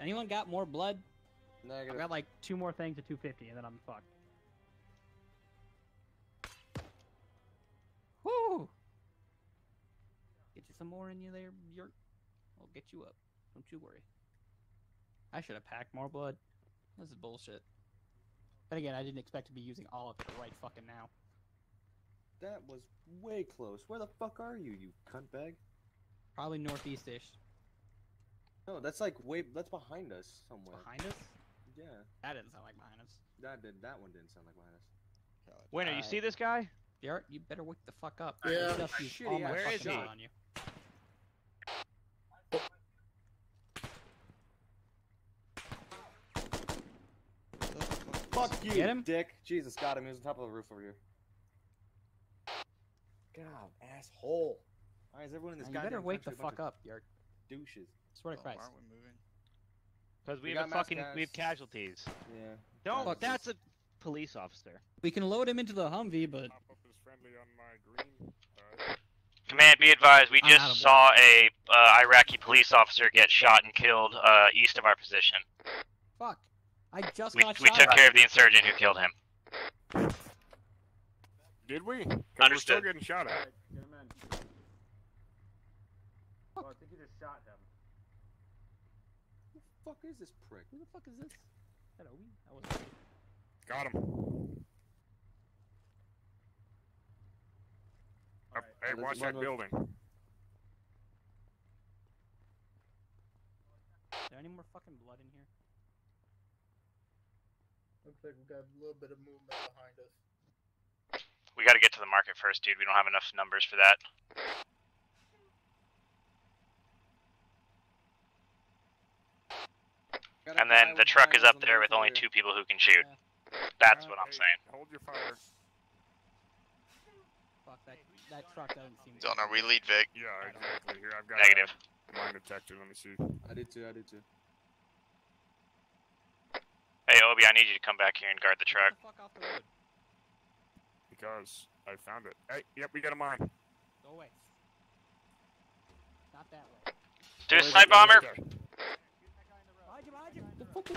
Anyone got more blood? I got like two more things at 250, and then I'm fucked. Woo! Get you some more in you there, Yurt. I'll get you up. Don't you worry. I should have packed more blood. This is bullshit. But again, I didn't expect to be using all of it right fucking now. That was way close. Where the fuck are you, you cunt bag? Probably northeast-ish. No, that's like way. That's behind us somewhere. Behind us? Yeah, That didn't sound like behind us. that did. That one didn't sound like behind us. College. Winner, you see this guy? Yurt, you better wake the fuck up. Yeah. I just used Shitty all my ass Where is he? on you. Fuck you, Get him? dick. Jesus, got him. He was on top of the roof over here. God, asshole. Why is everyone in this Now, you better wake the country a bunch fuck of up, Yurt. Douches. Swear to Oh, Christ. aren't we moving? Because we, We have got a mass fucking we have casualties. Yeah. Don't. Fuck. That's a police officer. We can load him into the Humvee, but Command, be advised, we I'm out of just saw a uh, Iraqi police officer get shot and killed uh, east of our position. fuck. I just We, got we shot. took care of the insurgent who killed him. Did we? 'Cause We're still getting shot at. Get him in. Oh, I think you just shot him. Who the fuck is this prick? Who the fuck is this? Is that Obi? That was Got him. Up- hey, there's watch that more- building. Is there any more fucking blood in here? Looks like we got a little bit of movement behind us. We gotta get to the market first, dude. We don't have enough numbers for that. Got a And then the truck is up there with only two people who can shoot. That's what I'm Hey, saying. Hold your fire. Fuck that. That truck doesn't seem. Don't know. We lead Vic. Yeah, exactly. Here, I've got Negative. a mine detector. Let me see. I did too. I did too. Hey, Obi, I need you to come back here and guard the truck. the fuck off the road. Because I found it. Hey, yep, we got a mine. Go away. Not that way. Do a Where is snipe it? Where is bomber. it there? Behind you, behind you. The fucking.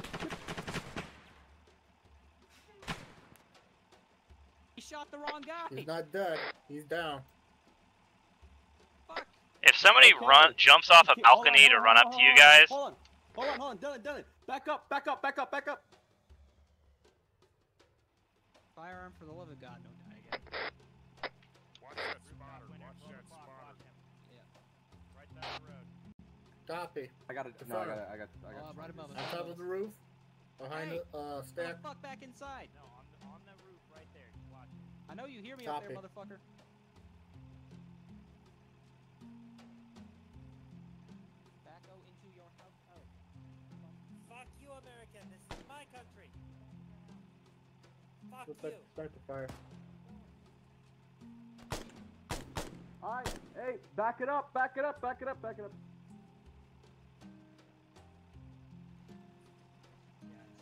He shot the wrong guy. He's not dead. He's down. Fuck. If somebody Okay. run jumps off a Okay, hold on, balcony to hold on, run up on, to you guys, Hold on. Hold on, hold on. Dylan, Dylan. Back up, back up, back up, back up, back up. Firearm for the love of God, don't die again. Watch that spotter. Watch that spotter. Right side of the road. Copy. I got it. No, I got it. I got. I got. Uh, right above us. On top of the roof. Behind Hey. the uh, Get stack. the fuck back inside. No, on the, on the roof right there. Just watch it. I know you hear me up there, motherfucker. Fuck Looks you. like start the fire. All right. Hey, back it up. Back it up. Back it up. Back it up.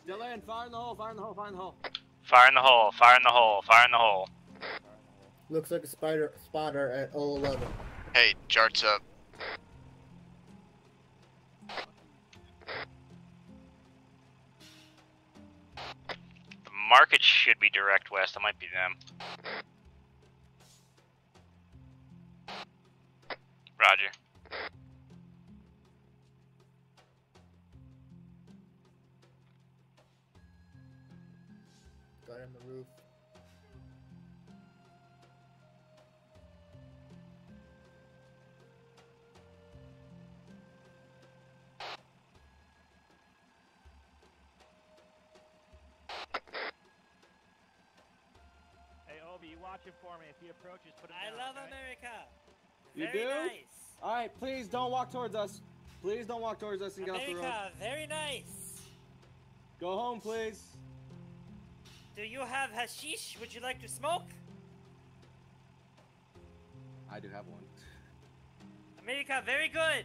Dylan, fire in the hole. Fire in the hole. Fire in the hole. fire in the hole, fire in the hole, fire in the hole. Looks like a spider spotter at 011. Hey, Jart's up. Market should be direct west. That might be them. Roger. Guy on the roof. Obi, you watch it for me. If he approaches, put him I down. love okay? America. You Very do? nice. All right, please don't walk towards us. Please don't walk towards us and get off the road. America, very nice. Go home, please. Do you have hashish? Would you like to smoke? I do have one. America, very good.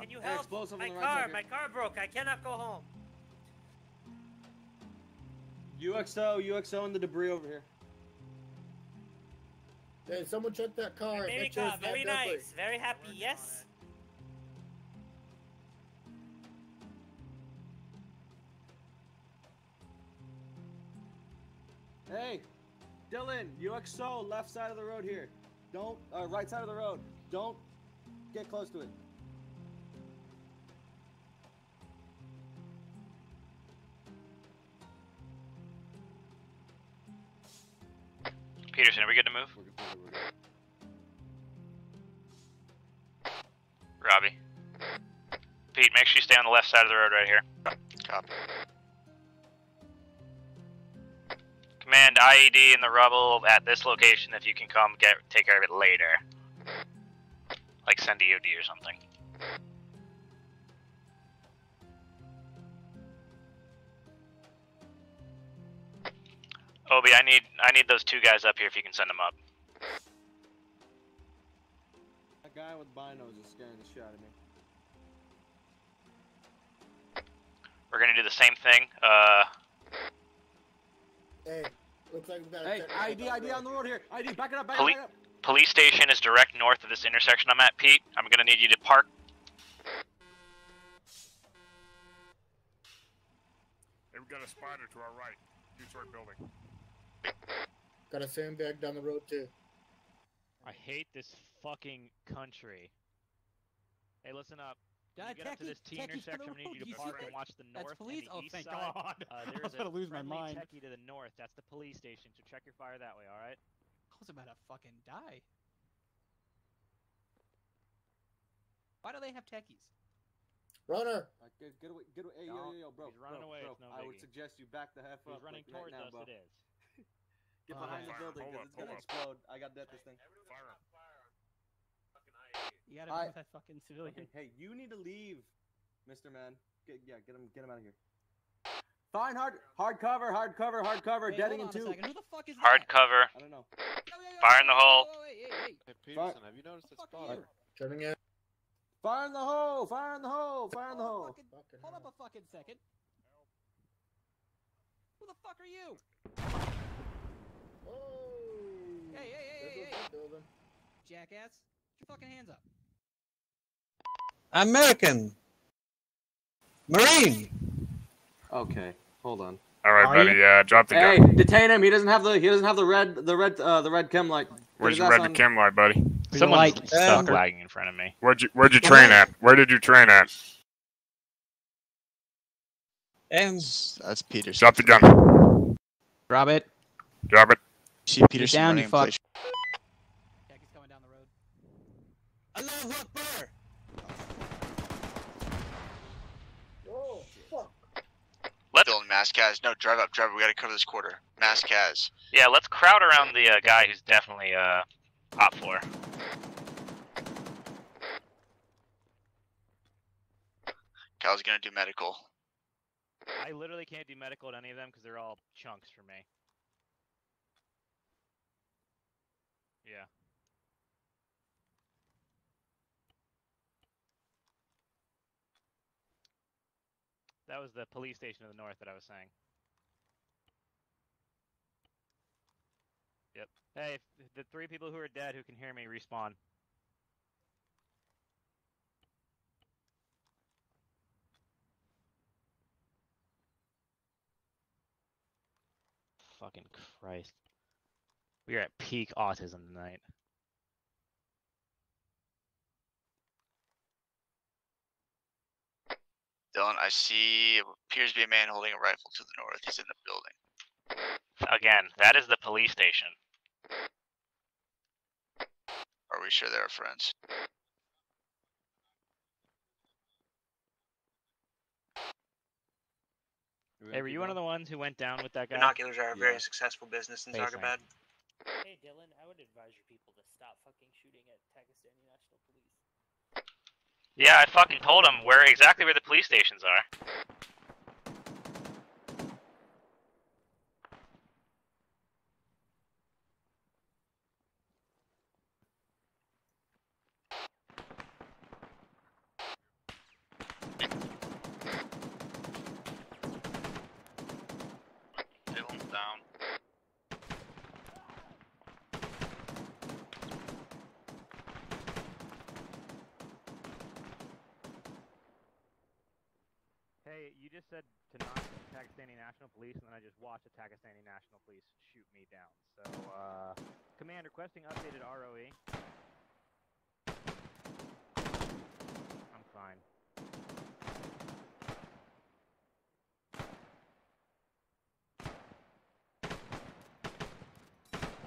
Can you help? explosive My on the right car, my car broke. I cannot go home. UXO, UXO, and the debris over here. Hey, someone check that car. Make sure America, very deadly. nice. Very happy. Yes. Hey, Dylan, UXO, left side of the road here. Don't, uh, right side of the road. Don't get close to it. Peterson, are we good to move? We're good, we're good. Robbie. Pete, make sure you stay on the left side of the road right here. Copy. Command IED in the rubble at this location if you can come get take care of it later. Like send EOD or something. Obi, I need I need those two guys up here if you can send them up. That guy with binos is scaring the shit out of me. We're gonna do the same thing. Uh, Hey, looks like we've got. a Hey, ID, ID on the road here. ID, back it up, back it up. Poli- Back it up. police station is direct north of this intersection I'm at, Pete. I'm gonna need you to park. Hey, we got a spider to our right. Detroit building. Got a sandbag down the road too. I hate this fucking country. Hey, listen up. When Uh, you get up to this T techie's on the intersection, we need you road, to park and watch the That's north police? and the Oh, east thank side. God. Uh, (laughs) I there was is about a to lose my friendly mind. techie to the north. That's the police station. So check your fire that way. All right. I was about to fucking die. Why do they have techies? Runner. Uh, get, get away, get away. Hey, No, yo, yo, yo, bro. he's running bro, away, Bro, it's no I would suggest you back the F He's up. running like, towards right now, us. bro. It is. Get Uh, behind the building, because it's gonna explode. I got that this thing. Fire. You gotta I- be with that fucking civilian. Okay, hey, you need to leave, Mr. Man. Get, yeah, get him, get him out of here. Fine, hard, hard cover, hard cover, hard cover. Wait, deading in two. Who the fuck is Hard that? cover. I don't know. Fire in the hole. Hey, Peterson, have you noticed that fuck spot? Turning in. Fire in the hole! Fire in the hole! Fire in the hole! fucking- Fucking Hold up a fucking second. Who the fuck are you? Hey, hey, hey, hey, hey. building. Jackass. Put your fucking hands up. American. Marine. Okay, hold on. All right, Are buddy. you- Uh, drop the Hey, gun. detain him. He doesn't have the he doesn't have the red the red uh the red chem light. Where's his your ass red on- chem light, buddy? Someone's light, stuck lagging in front of me. Where'd you Where'd you Go train ahead. at? Where did you train at? And That's Peterson. Drop the gun. Drop it. Drop it. See Peterson down, running you in fuck. place. Jackie's coming down the road. Allahu Akbar. Oh, fuck. Let's Building mass cas. No, drive up, drive up. We gotta cover this quarter. Mass cas. yeah, let's crowd around the uh, guy who's definitely uh OPFOR. Kyle's gonna do medical. I literally can't do medical at any of them because they're all chunks for me. Yeah. That was the police station to the north that I was saying. Yep. Hey, the three people who are dead who can hear me respawn. Fucking Christ. We are at peak autism tonight. Dylan, I see appears to be a man holding a rifle to the north. He's in the building. Again, that is the police station. Are we sure they're friends? Hey, were you one of the ones who went down with that guy? Binoculars are a very Yeah. successful business in Facing. Zargabad. Hey Dylan, I would advise your people to stop fucking shooting at Pakistani National Police. Yeah, I fucking told him where exactly where the police stations are. Dylan's down. Hey, you just said to not Pakistani National Police, and then I just watched the Pakistani National Police shoot me down. So, uh, command requesting updated ROE. I'm fine.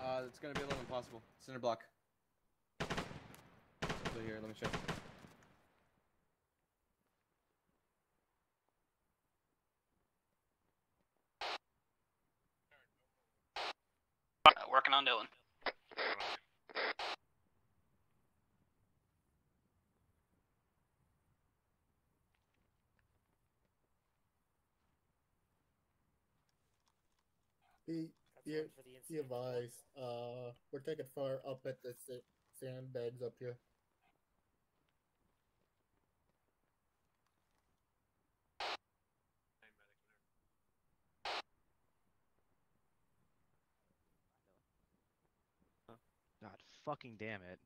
Uh, it's gonna be a little impossible. Center block. Here, let me check. Working on Dylan. Be, be, be advised. Uh, we're taking fire up at the sandbags up here. Fucking damn it.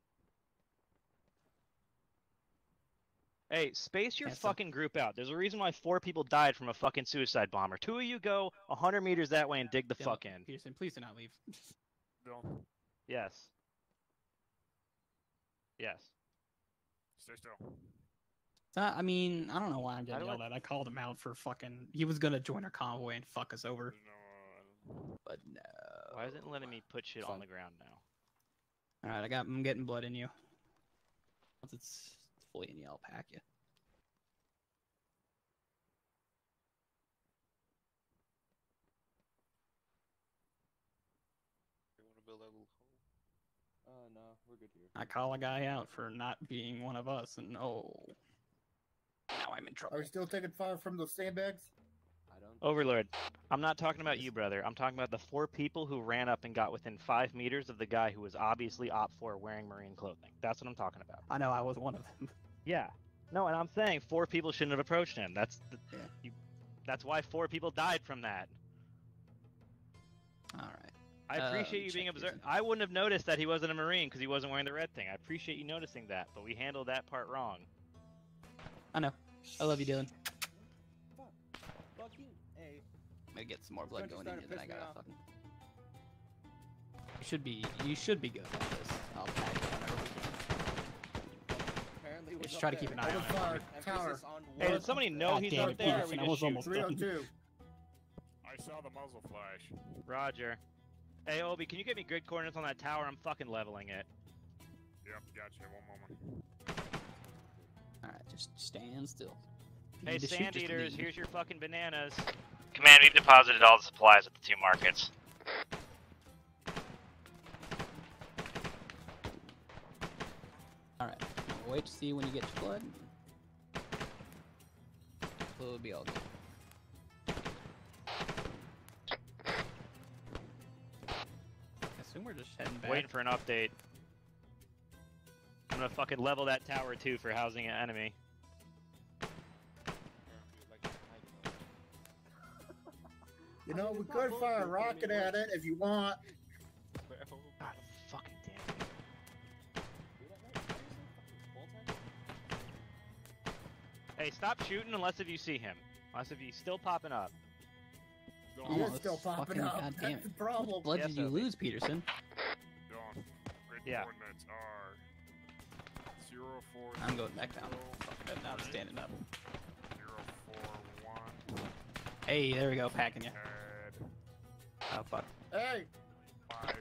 Hey, space your Yeah, so- fucking group out. There's a reason why four people died from a fucking suicide bomber. Two of you go 100 meters that way and dig the Dylan, fuck in. Peterson, please do not leave. (laughs) Dylan, Yes. Yes. stay still. Uh, I mean, I don't know why I'm getting do I- yelled at. I called him out for fucking. He was gonna join our convoy and fuck us over. But no. Why isn't letting me put shit on the ground now? All right, I got. I'm getting blood in you. Once it's fully in you, I'll pack you. You want to build that little hole? Uh, no, we're good here. I call a guy out for not being one of us, and oh, now I'm in trouble. Are we still taking fire from those sandbags? I don't. Overlord, I'm not talking about you, brother. I'm talking about the four people who ran up and got within five meters of the guy who was obviously OPFOR wearing marine clothing. That's what I'm talking about. I know I was one of them. (laughs) Yeah. No, and I'm saying four people shouldn't have approached him. That's the, you, that's why four people died from that. All right. I Uh, appreciate you being observant. I wouldn't have noticed that he wasn't a marine because he wasn't wearing the red thing. I appreciate you noticing that, but we handled that part wrong. I know. I love you, Dylan. I'm gonna get some more blood going in you than I to got off. fucking. You should be. You should be good at this. I'll pack you whenever we can. Apparently, Just was try up to keep an eye on Open it. tower. Emphasis on Hey, one. did somebody know God he's damn up there? Peterson, we I just was shoot? almost done. 302. I saw the muzzle flash. Roger. Hey, Obi, can you get me grid coordinates on that tower? I'm fucking leveling it. Yep, gotcha. One moment. All right, just stand still. You Hey, need to sand eaters, here's your fucking bananas. Command, we've deposited all the supplies at the two markets. All right. We'll wait to see when you get your blood. So it'll be all good. I assume we're just heading back. Waiting for an update. I'm gonna fucking level that tower too for housing an enemy. You know, we could fire a rocket at it if you want. God, fucking damn it. Hey, stop shooting unless if you see him. Unless if he's still popping up. He Oh, is still popping fucking up. goddamn That's it. the problem. blood Yes, did you Obi. lose, Peterson? Dawn. Grid Yeah. coordinates are zero four. I'm going back down. zero, Fuck it, now I'm standing up. zero four one. Hey, there we go, packing you. Oh fuck. Hey,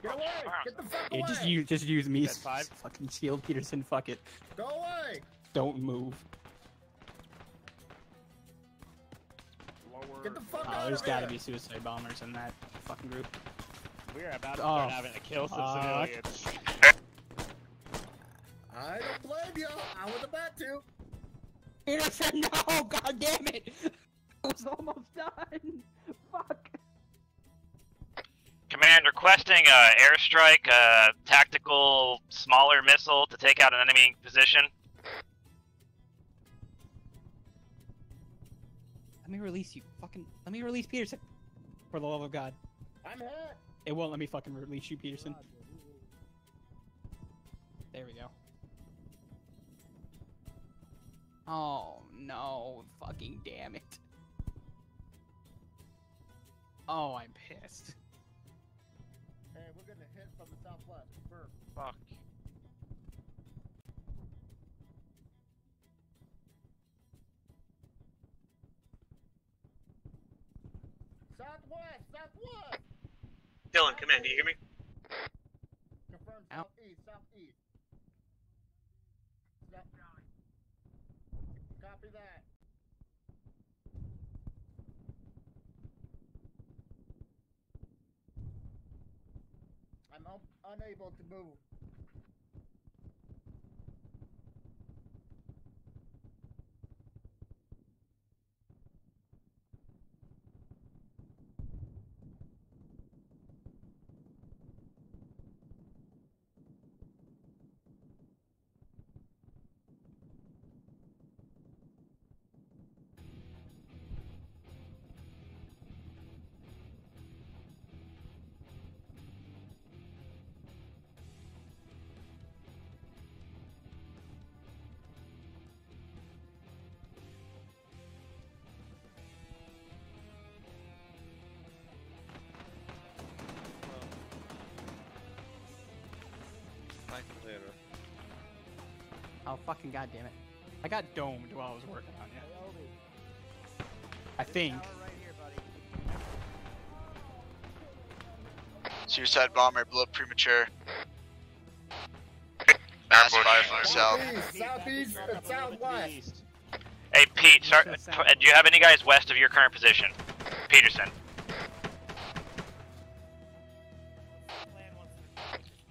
get away! Get the fuck Yeah, away! just use, just use me. Five? Fucking shield, Peterson. Fuck it. Go away! Don't move. Lower. Get the fuck Oh, out there's of got to here! be suicide bombers in that fucking group. We're about to Oh, start having to kill some fuck. civilians. I don't blame you. I was about to. Peterson, (laughs) no! God damn it! I was almost done. (laughs) Fuck. Command requesting uh, airstrike, uh, tactical smaller missile to take out an enemy position. Let me release you. Fucking. Let me release Peterson. For the love of God. I'm hit. It won't let me fucking release you, Peterson. There we go. Oh no, fucking damn it. Oh, I'm pissed. Hey, we're getting a hit from the southwest. Confirm. Fuck. Southwest, southwest. Dylan, come in. Can you hear me? Confirm Out. southeast, southeast. South. Copy that. Unable to move. Fucking goddamn it! I got domed while I was working on you. I think. Suicide bomber blew up premature. Mass fire from the south. Southeast, southeast, and southwest. Hey, Pete, start, do you have any guys west of your current position? Peterson.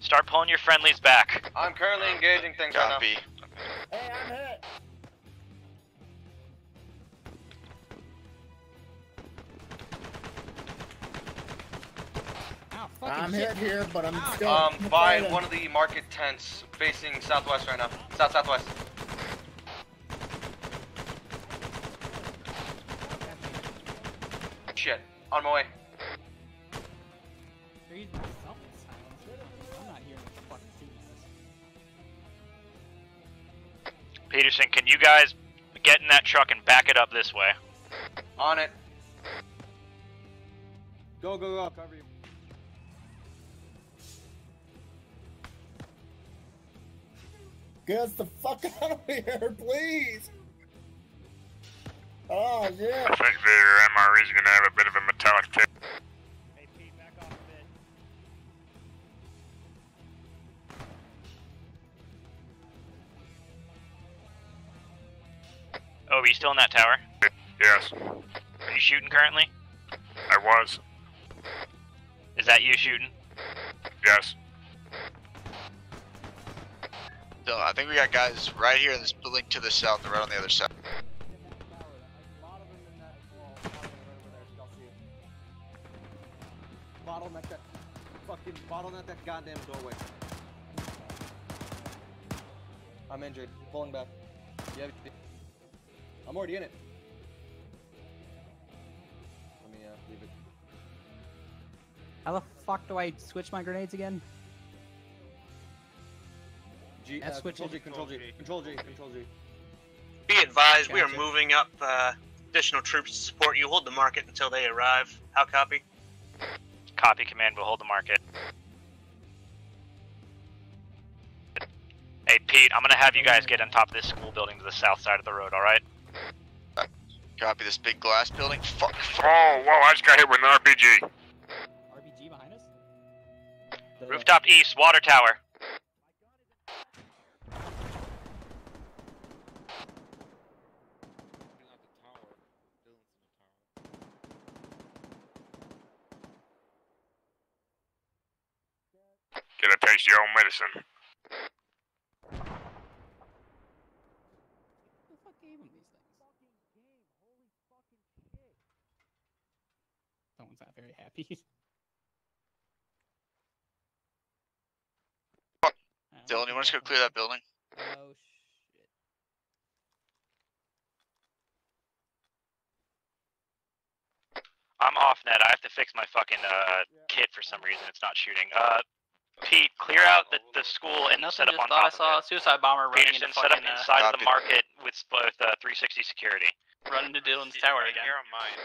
Start pulling your friendlies back. I'm currently engaging things right Copy. I'm shit. hit here, but I'm still. now. Um, by fighting. one of the market tents facing southwest right now. South southwest. Shit. On my way. They're using something silence. I'm not hearing what the fuck this is. Peterson, can you guys get in that truck and back it up this way? On it. Go, go, go. Cover you. Get us the fuck (laughs) out of here, please. Oh yeah. I think their MRE is gonna have a bit of a metallic tip. Hey, Pete, back off a bit. Oh, are you still in that tower? Yes, Are you shooting currently? I was. Is that you shooting? Yes. Dylan, I think we got guys right here in this building to the south right on the other side. Bottleneck that. Fucking bottleneck that goddamn doorway. I'm injured. Pulling back. Yeah. I'm already in it. Let me uh, leave it. How the fuck do I switch my grenades again? G, That's uh, switching. control G, control G, control G, control G. Be advised, we are moving up uh, additional troops to support you. Hold the market until they arrive. How copy? Copy command, we'll hold the market. Hey, Pete, I'm gonna have you guys get on top of this school building to the south side of the road, alright? Copy this big glass building. Fuck. Oh, whoa, I just got hit with an RPG. RPG behind us? Rooftop east, water tower. Get a taste of your own medicine. Who the fuck gave him these things? Someone's not very happy. (laughs) Dylan, you want to go clear that building? Oh shit. I'm off net. I have to fix my fucking uh, kit for some reason. It's not shooting. Uh, Pete, clear out the, the school and set up just on thought I top saw of a suicide bomber it. running Peterson, into set up fucking, uh, inside of the market with, both uh, 360 security. run into Dylan's tower again. Here on mine.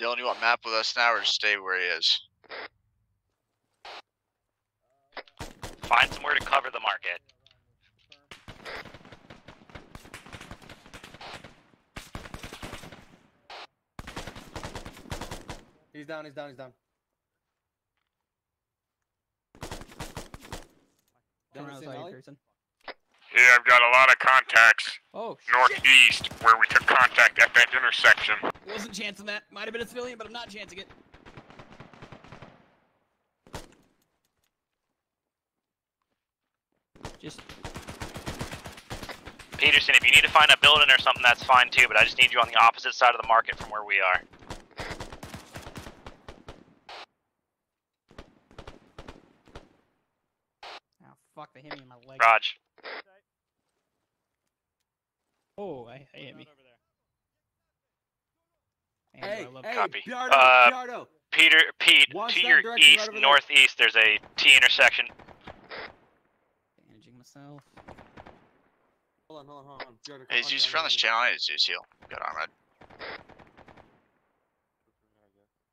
Dylan, you want map with us now or stay where he is? Find somewhere to cover the market. He's down, he's down, he's down. Turn Down the around, same sorry, alley? Pearson. Yeah, I've got a lot of contacts Oh shit. northeast where we took contact at that intersection. Wasn't chancing that. Might have been a civilian, but I'm not chancing it. Just Peterson, if you need to find a building or something, that's fine too, but I just need you on the opposite side of the market from where we are. Fuck, they hit me in my leg. Raj. Oh, I, they hit me. And Hey, I love hey, Copy. Biardo, Uh, Biardo. Peter, Pete, Watch to your direction right east, there. northeast, there's a T intersection. Bandaging myself. Hold on, hold on, hold on. Biardo, Hey, on Zeus, me, if you're on me, this channel, I need Zeus heal. Got armored.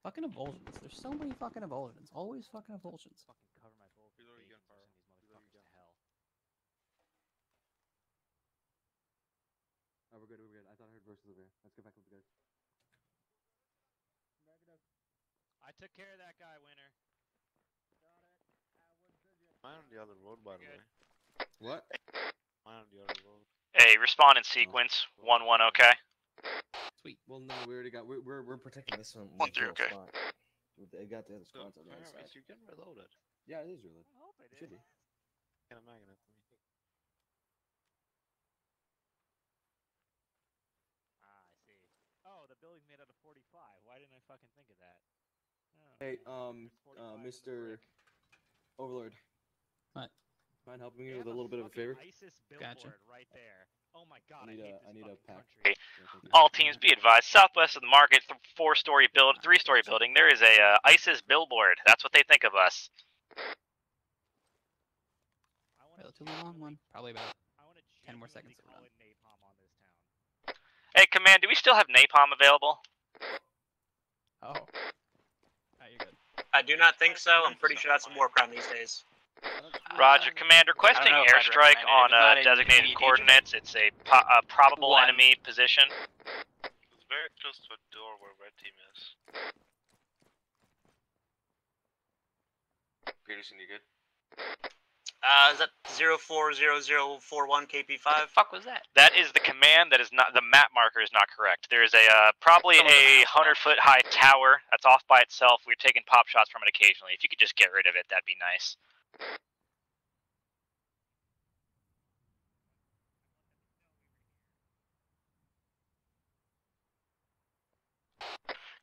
Fucking avulsions. There's so many fucking avulsions. Always fucking avulsions. Fucking cover my bull. Reload your gunfire. Reload your gun. to hell. Oh, we're good. We're good. I thought I heard verses over here. Let's get back with the guys. I took care of that guy, Winner. Mine on the other road, by the way. What? Mine on the other road. Hey, respond in sequence. Oh. One one, okay. Sweet. Well, no, we already got. We're we're, we're protecting this one. One through, little okay. spot. They got the other So, squads on the other side. you can reload it. Yeah, it is really. I hope it It should is. be. Get a magnet for me. Ah, I see. Oh, the building's made out of 45. Why didn't I fucking think of that? Oh, Hey, um, uh, 45 in the Mr. Overlord. What? Mind helping me with a have little bit of a favor? ISIS Gotcha. billboard right there. Oh my god, I need hate a this I need a pack. country. Yeah, thank you. All teams be advised. Southwest of the market, th- four-story build, three-story building. There is a uh, ISIS billboard. That's what they think of us. I wanna Relatively long one. Probably about I want 10 more seconds to call run. in napalm on this town. Hey, command, do we still have napalm available? Oh. You're good. I do not think so. I'm pretty sure that's a war crime these days. Roger, Commander. Requesting know if airstrike on uh, designated immediate coordinates. It's a, po- a probable One. enemy position. It's very close to a door where red team is. Peterson, you good? Uh, is that 040041 KP5? fuck was that? That is the command. That is not the map marker is not correct. There is a uh, probably Some of the a hundred foot high tower that's off by itself. We're taking pop shots from it occasionally. If you could just get rid of it, that'd be nice.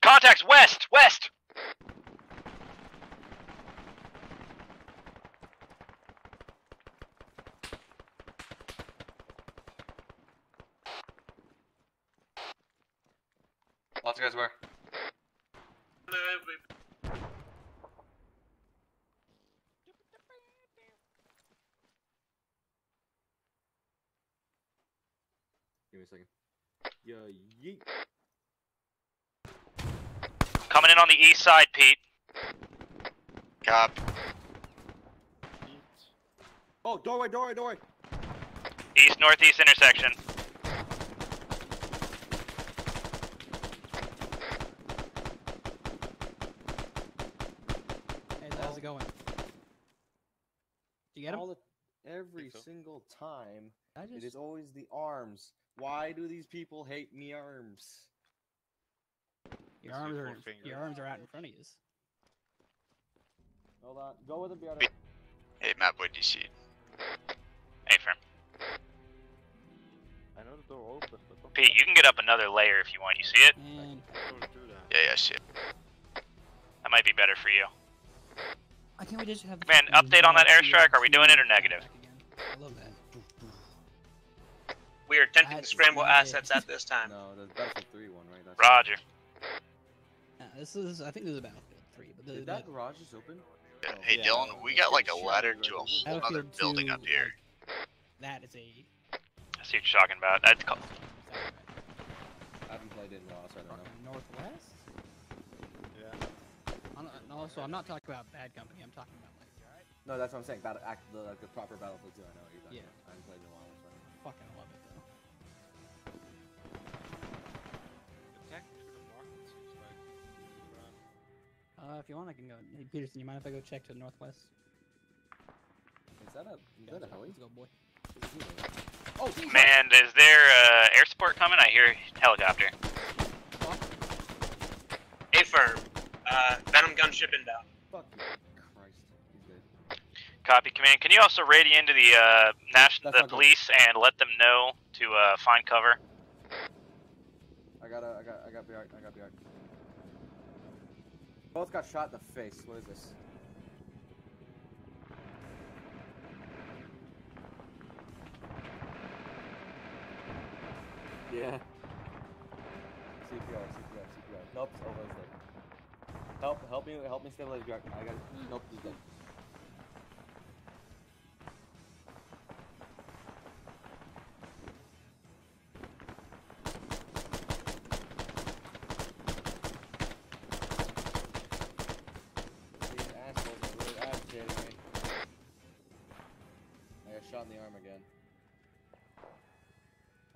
Contacts west, west. Lots of guys where? Give me a second. Yeah, yeet. Coming in on the east side, Pete. Cop. Oh, doorway, doorway, doorway. East northeast intersection. Hey, how's it going? You get him? All the, every so. single time, I it just is always the arms. Why do these people hate me arms? your arms your are fingers. your arms are out in front of you. Hold on, go with it, be honest. Hey, Map, what do you see? Hey, firm. I know the door opens, but Pete, you can get up another layer if you want. You see it? And doors do that. Yeah, yeah, I see it. That might be better for you. I can't we just have the Command, fucking update on that airstrike, are we doing it or negative? I love that. We are attempting to scramble assets at this time. No, the Battlefield 3 one, right? That's Roger. This is I think this is Battlefield 3, but the, Did that garage is open? Yeah. Oh, Hey, yeah, Dylan, we got like a ladder to a whole other building 2, up here. that is a I see what you're talking about. That's called. I haven't played it in a while, so I don't know. northwest. Yeah. I'm not, and also, I'm not talking about Bad Company. I'm talking about like No, that's what I'm saying. Battle, act, the, like the proper Battlefield 2. I know what you're talking Yeah. about. I haven't played it in a while. So I don't know. fucking love it though. Attacking through the market. Uh, if you want, I can go. Hey, Peterson, you mind if I go check to the northwest? Is that a is that a heli? Let's go, boy. Oh, Man, is there uh, air support coming? I hear helicopter. A firm. Uh, Venom gunship inbound. Fuck you, Christ. He's dead. Copy, command. Can you also radio into the uh, national, the not good. police and let them know to uh, find cover? I got a, I got, I got BR, I got BR. Both got shot in the face. What is this? Yeah. CPR, CPR, CPR. Nope, it's over. Help, help me, help me stabilize Jack. I gotta mm. help these guys. I got shot in the arm again.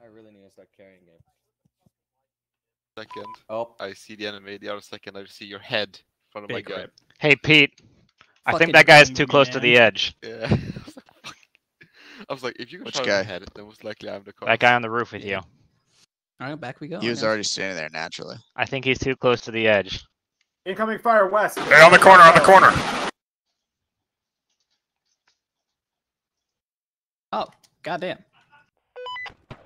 I really need to start carrying it. Second. Oh. I see the enemy. The other second, I see your head in front of Big my gun. rip. Hey Pete, I Fucking think that guy's doomed too me, close to the edge. Yeah. (laughs) I was like, if you can Which guy? my head, then most likely I'm the cause. That guy on the roof with you. All right, back we go. He was guess. already standing there naturally. I think he's too close to the edge. Incoming fire west. Hey, on the corner, on the corner. Oh, goddamn. Do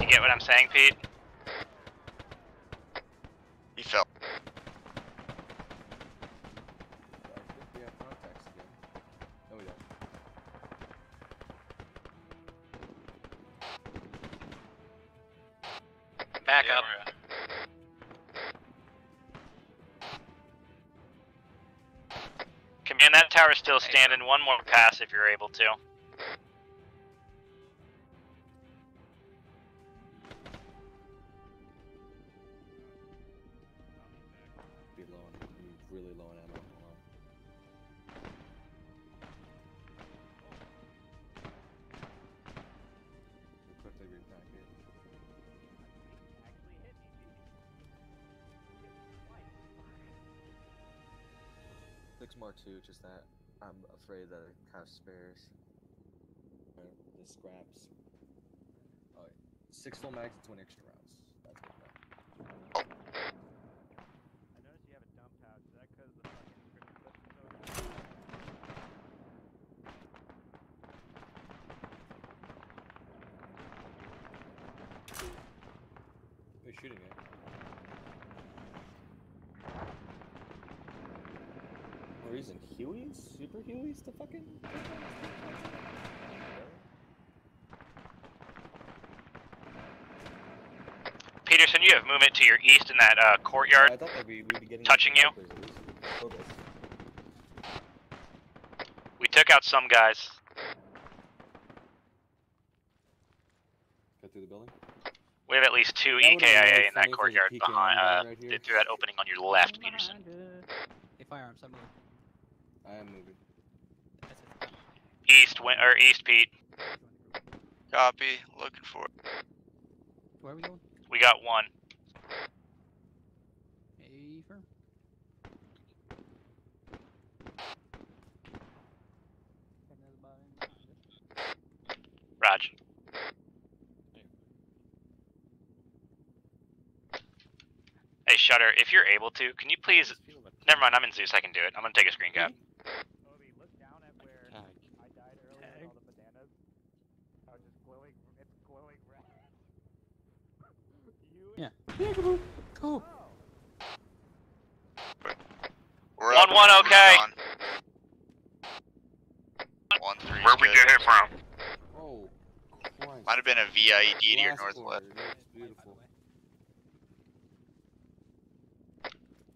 you get what I'm saying, Pete? Back Yeah, up. Command, that tower's still standing. One more pass if you're able to. Too, just that I'm afraid that it kind of spares. Uh, the scraps. Uh, six full mags and one extra rounds. That's good enough. I noticed you have a dump pouch. Is that because the fucking critical clip is over? Who's shooting it? Or isn't Hueys? Super Hueys to fucking? Peterson, you have movement to your east in that uh, courtyard. I thought that we, we'd be getting touching you? snipers at least. Kill this. We took out some guys. Go through the building. We have at least two That would've been really EKIA in that if there's a courtyard PKM behind uh, right through that opening on your left, Peterson. Hey, firearms, I'm moving. I am moving. East, win- or east, Pete. Copy. Looking for. Where are we going? We got one. Hey, firm. Raj. Hey, Shutter, if you're able to, can you please? Never mind, I'm in Zeus. I can do it. I'm gonna take a screen cap. Obi, look down at where I died earlier with all the bananas. I was just glowing. It's glowing red. you Yeah. Peekaboo. Go. We're One one, okay. One three. Where'd we get hit from? Oh, Christ. Might have been a VIED to your northwest. beautiful.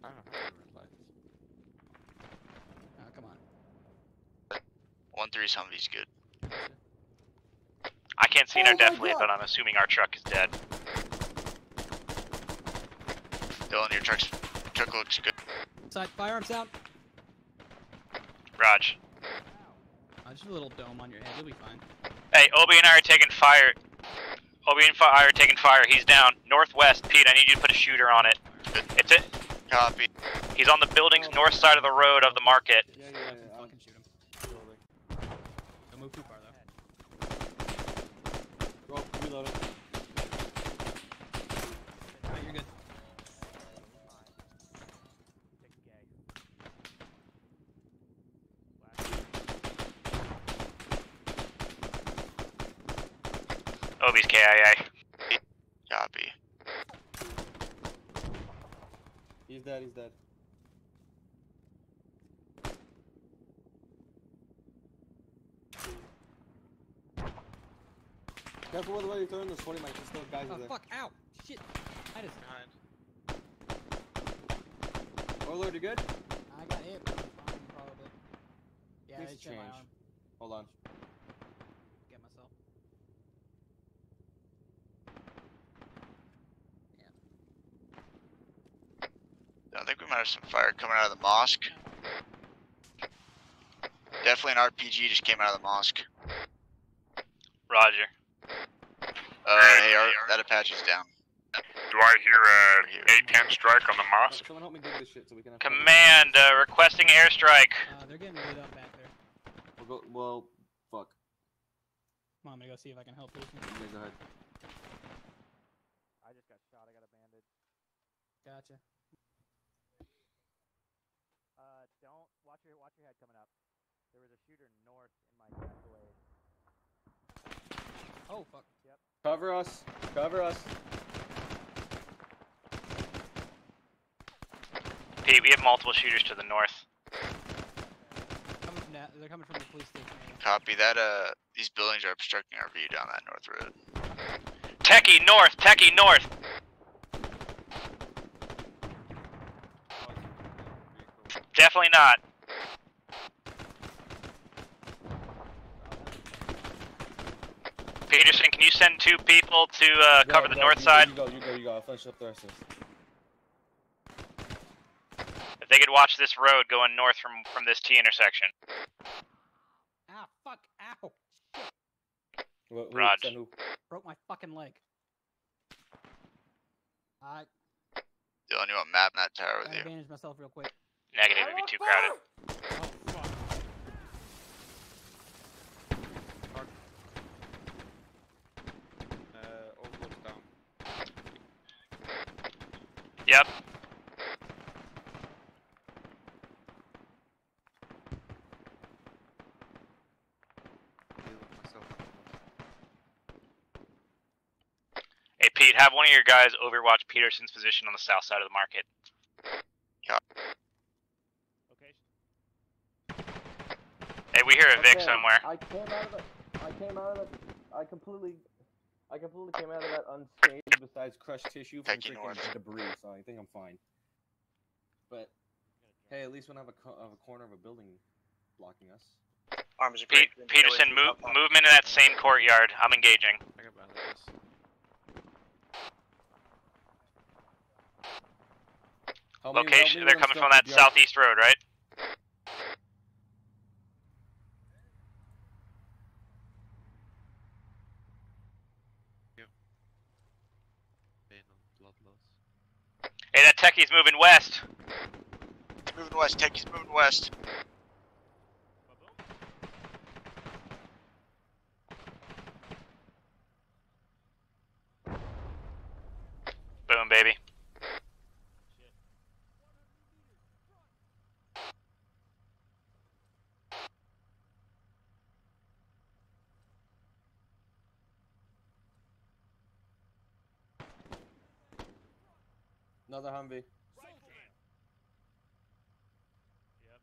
I don't have to realize. Oh, ah, come on. One three Humvee's good. I can't see no Oh my definitely, God. but I'm assuming our truck is dead. Dylan, your truck's truck looks good. Side firearms out. Raj. Oh, just a little dome on your head. You'll be fine. Hey, Obi and I are taking fire. Obi and I are taking fire. He's down. Northwest, Pete, I need you to put a shooter on it. It's it. Copy. He's on the building's north side of the road of the market. Yeah, yeah, yeah. yeah. Fucking shoot him. Don't move too far though. Roll, reload it. Alright, you're good. Obi's KIA. Copy. He's dead, he's dead. Careful with the way you're throwing those 40 mics, there's still guys Oh there. fuck! Ow! Shit! I just. Warlord, you good? I got hit. but I'm fine, probably. Yeah, Needs it's to change. Hold on. Get myself. I think we might have some fire coming out of the mosque. Definitely an RPG just came out of the mosque. Roger. Uh, hey, our, that Apache's down. Do I hear A-10 strike on the mosque? Someone help me dig this shit so we can. Have Command, uh, requesting airstrike. Uh, they're getting lit up back there. We'll go. Well, fuck. Come on, I'm gonna go see if I can help this. Yeah, go ahead. I just got shot. I got a bandage. Gotcha. Uh, don't watch your watch head coming up. There was a shooter north in my Escalade. Oh fuck. Yep. Cover us. Cover us. Pete, we have multiple shooters to the north. Coming from that, they're coming from the police station. Copy that. Uh, these buildings are obstructing our view down that north road. Techie north, Techie north. Definitely not. Peterson, can you send two people to uh, Go, cover the go, north you side? Go, you go, you go, you go. I'll finish up the rest of this. If they could watch this road going north from from this T intersection. Ah fuck! Ow! Wh- who- Raj. who? Broke my fucking leg. I Dylan, you want map in that tower with gotta you? bandage myself real quick. Negative, it'd be too crowded. Oh fuck! Uh, Overlord's down. Yep. Deal with myself. Hey Pete, have one of your guys overwatch Peterson's position on the south side of the market. Okay. Hey, we hear a Vic Okay, somewhere. I came out of it. I came out of it. I completely. I completely came out of that unscathed, besides crushed tissue from Taking freaking north. debris, so I think I'm fine. But hey, at least we don't have a, co- have a corner of a building blocking us. Arms are Pete, Peterson, move, movement in that same courtyard. I'm engaging. I got bandages. Help me- help Location, me they're when coming stuff from that is yard. southeast road, right? Pain on blood loss. Hey, that techie's moving west. Moving west. Techie's moving west. Boom, baby. Another Humvee. Yep.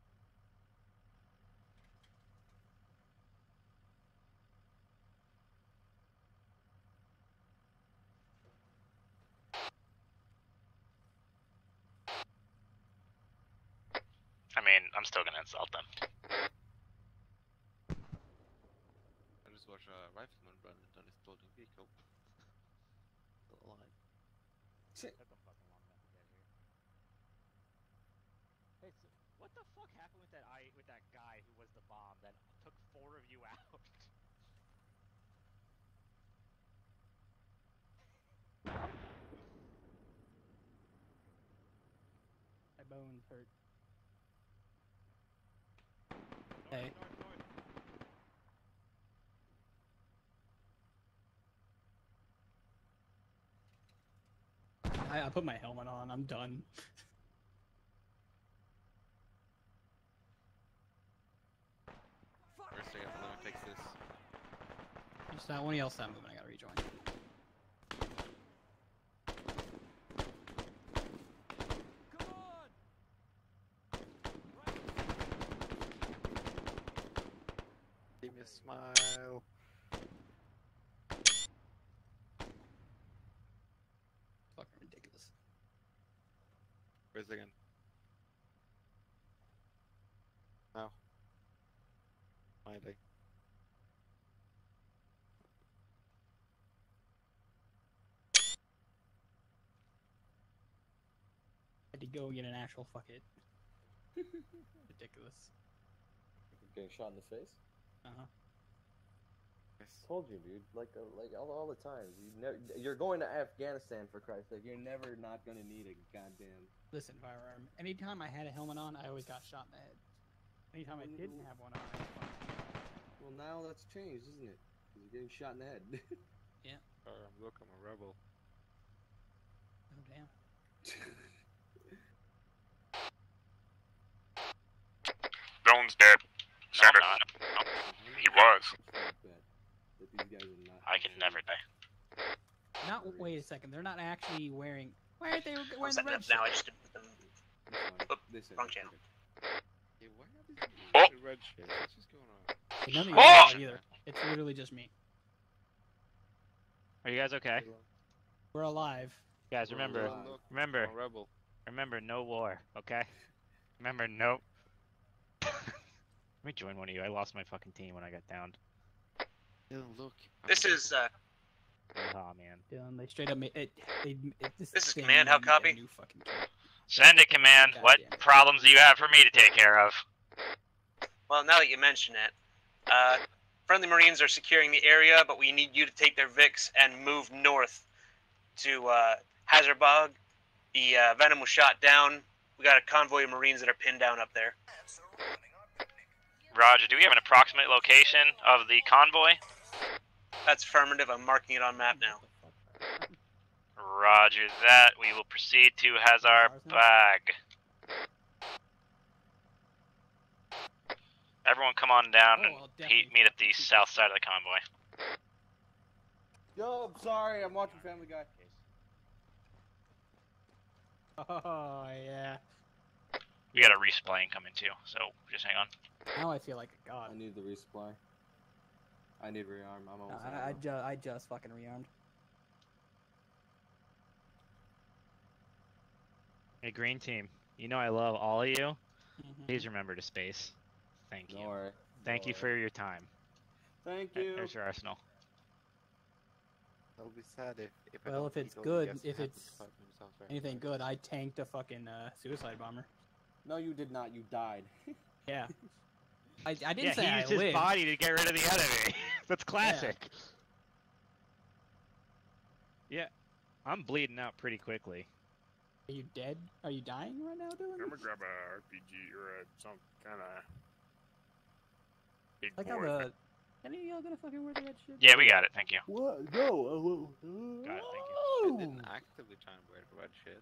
I mean, I'm still gonna insult them. I just watched a rifleman run into an exploding vehicle. Still alive. That's a fucking long enough to get here. Hey, so what the fuck happened with that I with that guy who was the bomb that took four of you (laughs) out? My bones hurt. Hey. I, I put my helmet on. I'm done. (laughs) First second, let me fix this. Just that one else that moving. I gotta rejoin. Give me a smile. Fucking ridiculous. Where's again? Now. Finally. Had to go get an actual fuck it. (laughs) Ridiculous. Getting shot in the face. Uh huh. Told you, dude. Like, uh, like all, all the time. You never, you're going to Afghanistan for Christ's sake. You're never not gonna need a goddamn. Listen, firearm. Anytime I had a helmet on, I always got shot in the head. Anytime I didn't have one on, I was fine. Well, now that's changed, isn't it? 'Cause you're getting shot in the head. (laughs) Yeah. Um, look, I'm a rebel. Oh damn. (laughs) Doan's dead. Send it. He was. that these guys are not. I can never die. Not wait a second. They're not actually wearing. Why aren't they I'm wearing the setting red up now. I just didn't put them. This Wrong channel. Hey, why are these oh! people red shit? What's just going on? None of you Oh! guys are either. It's literally just me. Are you guys okay? We're alive. Guys, We're remember, alive. Remember, rebel. remember, no war, okay? Remember, no. (laughs) Let me join one of you. I lost my fucking team when I got downed. Dylan, look. This is uh, Oh man. Dylan, they straight up made it. They, it this, This is command, how made me a copy? new fucking kid. Send it, command. What Goddamn. problems do you have for me to take care of? well, now that you mention it, uh, friendly Marines are securing the area, but we need you to take their Vix and move north to uh, Hazerbog. The uh, Venom was shot down. We got a convoy of Marines that are pinned down up there. Roger, do we have an approximate location of the convoy? That's affirmative. I'm marking it on map now. Roger that. We will proceed to Hazar Bag. Everyone come on down Oh, and I'll meet at the south side of the convoy. Yo, I'm sorry. I'm watching Family Guy. Oh yeah. We got a resplane coming too, so just hang on. Now I feel like a god. I need the resupply. I need rearm. I'm No, almost. out I, of I, ju- I just fucking rearmed. Hey, green team. You know I love all of you. Mhm. Please remember to space. Thank you. Don't. Thank Don't you for your time. Thank you. There's your arsenal. I'll be sad if, if I Well, don't if it's eat all the good, gas if it's five minutes after anything good, I tanked a fucking uh, suicide bomber. No, you did not. You died. (laughs) Yeah. (laughs) I, I didn't yeah, say he I used his lived. body to get rid of the enemy. (laughs) That's classic. Yeah. I'm bleeding out pretty quickly. Are you dead? Are you dying right now, Dylan? I'm gonna grab a RPG or a some kind of big Like I'm board. a. Any of y'all gonna fucking wear the red shit? Yeah, we got it. Thank you. What? No. God, thank I didn't actively try and wear the red shit.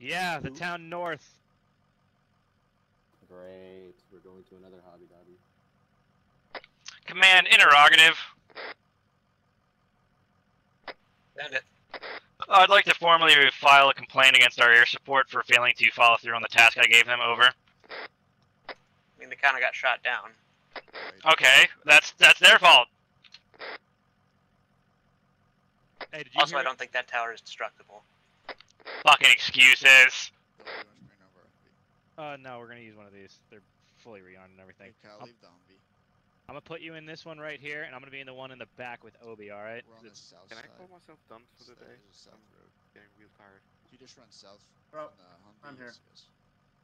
Yeah, the town north. Great. We're going to another Hobby Dobby. Command interrogative. Found it. Uh, I'd like to formally file a complaint against our air support for failing to follow through on the task I gave them. Over. I mean, they kind of got shot down. Okay, that's that's their fault. Hey, did you Also, I don't think that tower is destructible. Fucking excuses. Uh, no, we're gonna use one of these. They're fully rearmed and everything. Hey, Cal, I'm, leave the Humvee. I'm gonna put you in this one right here, and I'm gonna be in the one in the back with Obi. All right? We're on the It's- south Can I call myself done for the day? there's a south I'm road. getting real tired. You just run south Bro, from the Humvee. I'm here. yes, yes.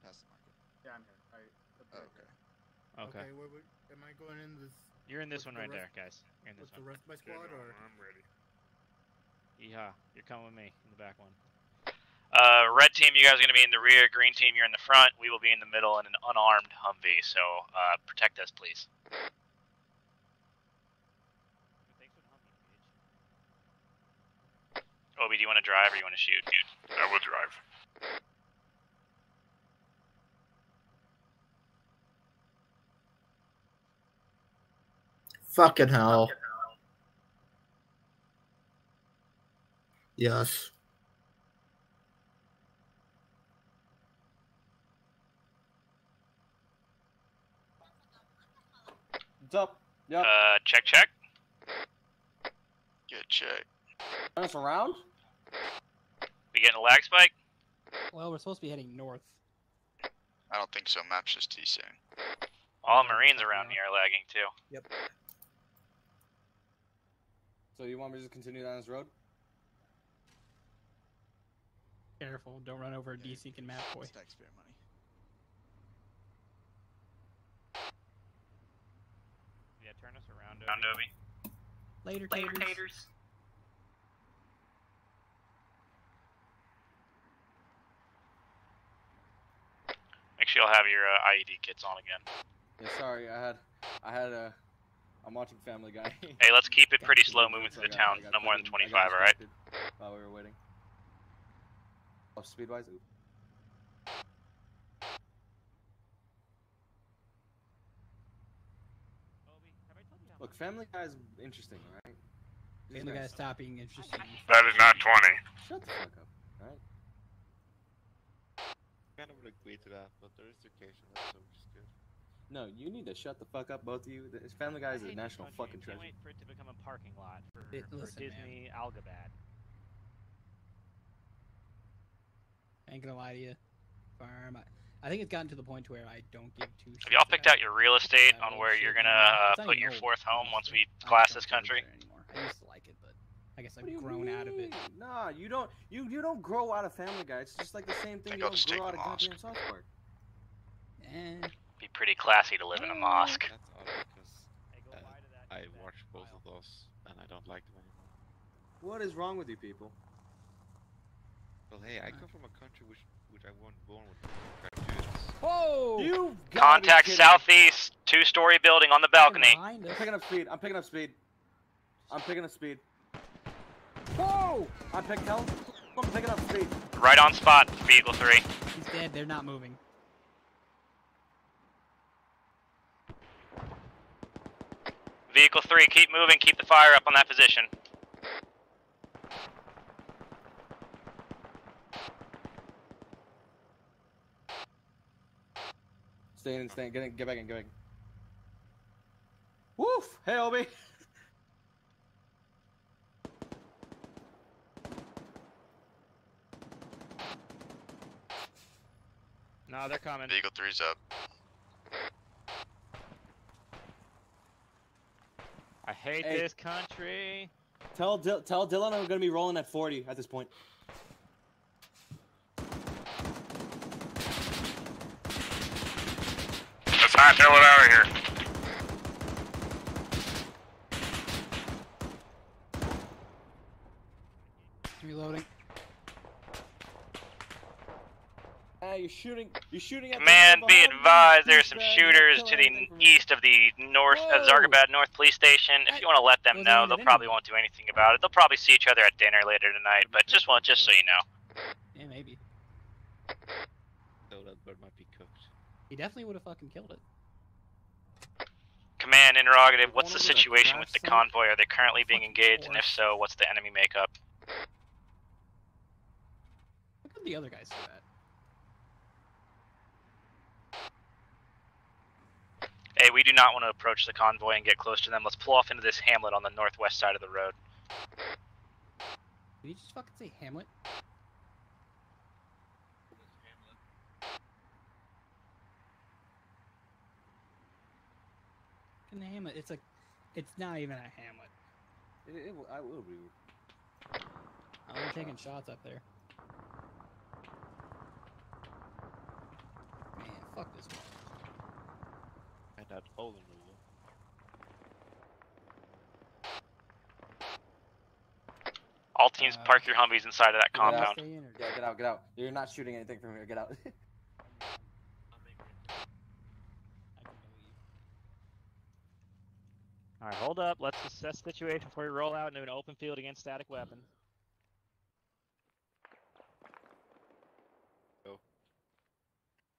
Past the market. Yeah, I'm here. Alright. Oh, okay. Okay. where, where, am I going in this? You're in this one the right rest- there, guys. You're in this With the rest of my Get squad, on, or I'm ready. Yeehaw! You're coming with me in the back one. Uh, red team, you guys are gonna be in the rear. Green team, you're in the front. We will be in the middle in an unarmed Humvee. So uh, protect us, please. Obi, do you want to drive or you want to shoot? I will drive. fucking hell. Yes. What's up? Yep. Uh, check, check. Good check. Turn us around? We getting a lag spike? Well, we're supposed to be heading north. I don't think so. Map's just too soon. All Marines around here are lagging too. Yep. So you want me to just continue down this road? Careful, don't run over a Yeah, DC can map boy. Taxpayer money. Turn us around, Around Obi. Later, Later, taters. taters. Make sure you'll have your uh, IED kits on again. Yeah, sorry, I had, I had a, I'm watching Family Guy. (laughs) Hey, let's keep it pretty (laughs) slow moving through the got- town. No more than 25, alright? While we were waiting. Oh, speedwise. Ooh. Look, Family Guy's interesting, right? Family Guy nice. stop being interesting. That is not 20. Shut the fuck up, right? kind of would agree to that, but there is occasion episode which is good. No, you need to shut the fuck up, both of you. This Family Guy is I a hate this national country. fucking Can't treasure. wait for it to become a parking lot for, It- for listen, man. Disney Algabad. I ain't gonna lie to you. Farm. I, I think it's gotten to the point where I don't give two. Have y'all picked out your real estate on where you're gonna uh, put your fourth home once we class this country? I used to like it, but I guess I've you grown out of it. Nah, you don't. You you don't grow out of Family Guy. It's just like the same thing. I You don't grow out of mosque. goddamn South Park. Eh. Be pretty classy to live in a mosque. That's odd because uh, I watched both of those and I don't like them anymore. What is wrong with you people? Well, hey, I come from a country which which I wasn't born with. Cartoons. Whoa! You Contact southeast, two-story building on the balcony. Oh I'm picking up speed. I'm picking up speed. I'm picking up speed. Whoa! I'm picking. Tell I'm picking up speed. Right on spot, vehicle three. He's dead. They're not moving. Vehicle three, keep moving, keep the fire up on that position. Stay in. Stay in. Get in. Get back in. Get back in. Woof! Hey, Obi. (laughs) No, they're coming. Eagle threes up. I hate Hey. this country. Tell Dil- tell Dylan I'm gonna be rolling at 40 at this point. Let's it out of here. Reloading. Hey, you're shooting. You're shooting at. the Command, man be behind you, advised, there's some shooters to the everything from me. east of the north of Whoa. Zargabad North Police Station. If you want to let them know, they'll probably anyway. won't do anything about it. They'll probably see each other at dinner later tonight, but just want just so you know. Yeah, maybe. So that bird might be cooked. He definitely would have fucking killed it. Command interrogative, what's the situation with the convoy? Are they currently being engaged, and if so, what's the enemy makeup? How come the other guys do that? Hey, we do not want to approach the convoy and get close to them. Let's pull off into this hamlet on the northwest side of the road. Did he just fucking say Hamlet? In the Hamlet, it's like, it's not even a Hamlet. It, it, will- I will be. Oh, they're taking shots up there. Man, fuck this one. And that Olin rule. All teams Uh, park your Humvees inside of that Get out. compound. Stay in or Yeah, get out, get out. You're not shooting anything from here. Get out. (laughs) I can believe. All right, hold up. Let's assess the situation before we roll out into an open field against static weapons. Oh.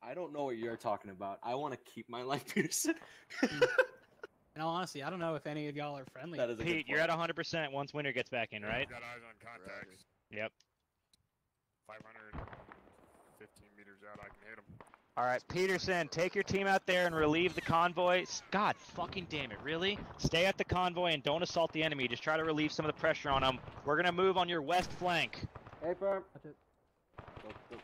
I don't know what you're talking about. I want to keep my life, (laughs) Peterson. In all honesty, I don't know if any of y'all are friendly. that is a Pete, you're at 100% once Winter gets back in, right? Got eyes on contacts. Yep. 515 meters out, I can hit him. All right, Peterson, take your team out there and relieve the convoy. S- God fucking damn it, really? Stay at the convoy and don't assault the enemy. Just try to relieve some of the pressure on them. We're gonna move on your west flank. Hey, firm.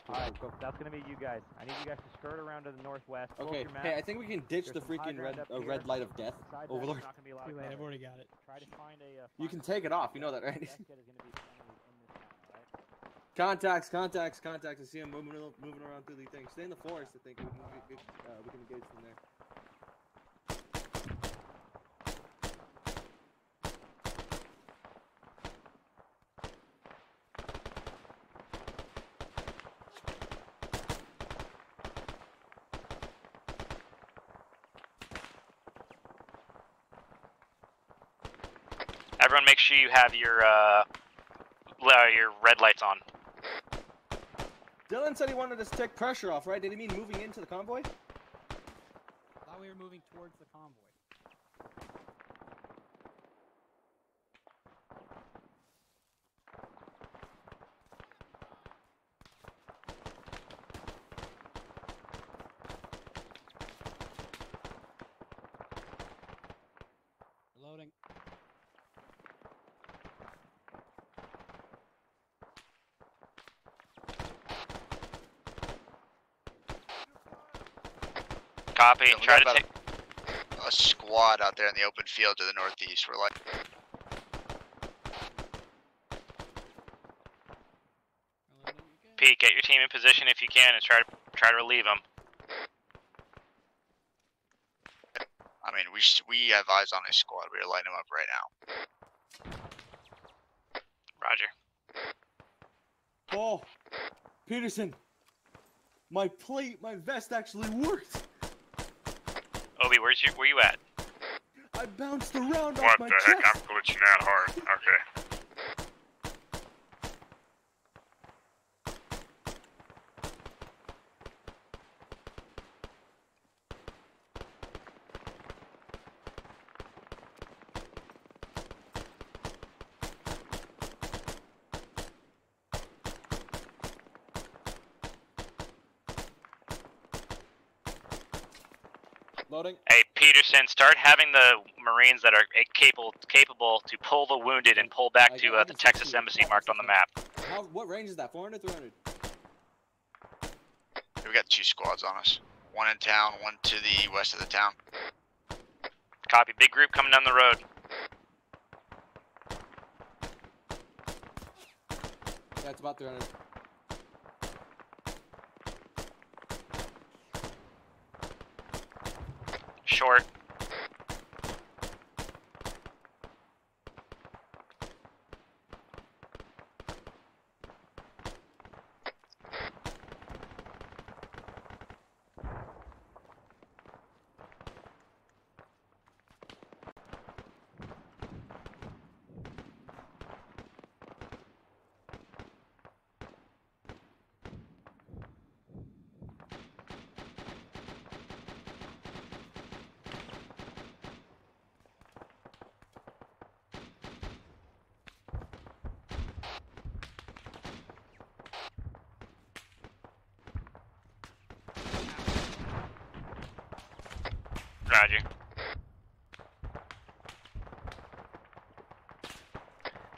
All right, that's gonna be you guys. I need you guys to skirt around to the northwest. Okay. Hey, I think we can ditch There's the freaking red uh, red light of death, Overlord. there's not be a lot of Too late, I've already got it. Try to find a. Uh, You can take it off. You know that, right? (laughs) Contacts, contacts, contacts. I see him moving, moving around through the thing. Stay in the forest, I think. We can, we, uh, we can engage from there. Everyone make sure you have your uh, your red lights on. Dylan said he wanted to take pressure off, right? Did he mean moving into the convoy? thought we were moving towards the convoy. Copy. Yeah, Try to about take. A squad out there in the open field to the northeast. We're like, Pete, get your team in position if you can, and try to try to relieve them. I mean, we we have eyes on this squad. We're lighting them up right now. Roger. Oh, Peterson, my plate, my vest actually worked. Obi, where's you? Where you at? I bounced around What off my the heck? I'm glitching that hard. Okay. Loading. Hey, Peterson, start having the Marines that are capable capable to pull the wounded and pull back to uh, the Texas. Embassy marked on the map. How? What range is that? 400, 300? We got two squads on us. One in town, one to the west of the town. Copy. Big group coming down the road. Yeah, it's about 300. Short. Roger.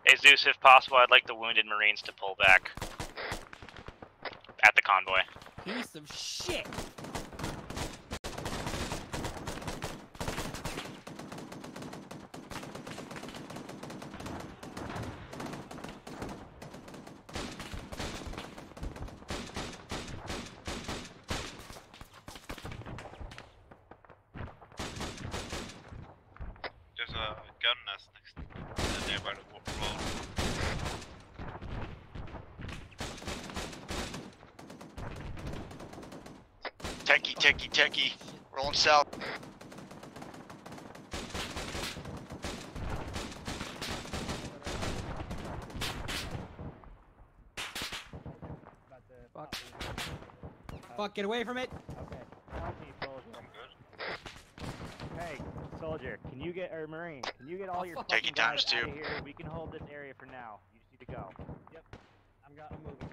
Hey Zeus, if possible, I'd like the wounded Marines to pull back at the convoy. Piece of shit. There's a gun nest next there by the wa- road. Techie, techie, techie. Rolling south. Fuck. Fuck, get away from it. Okay. Bounty soldier. Hey, soldier, can you get or marine? Can you get all oh, your fuck. fucking Take times, guys out too. of here? We can hold this area for now. You just need to go. Yep. I'm got I'm moving.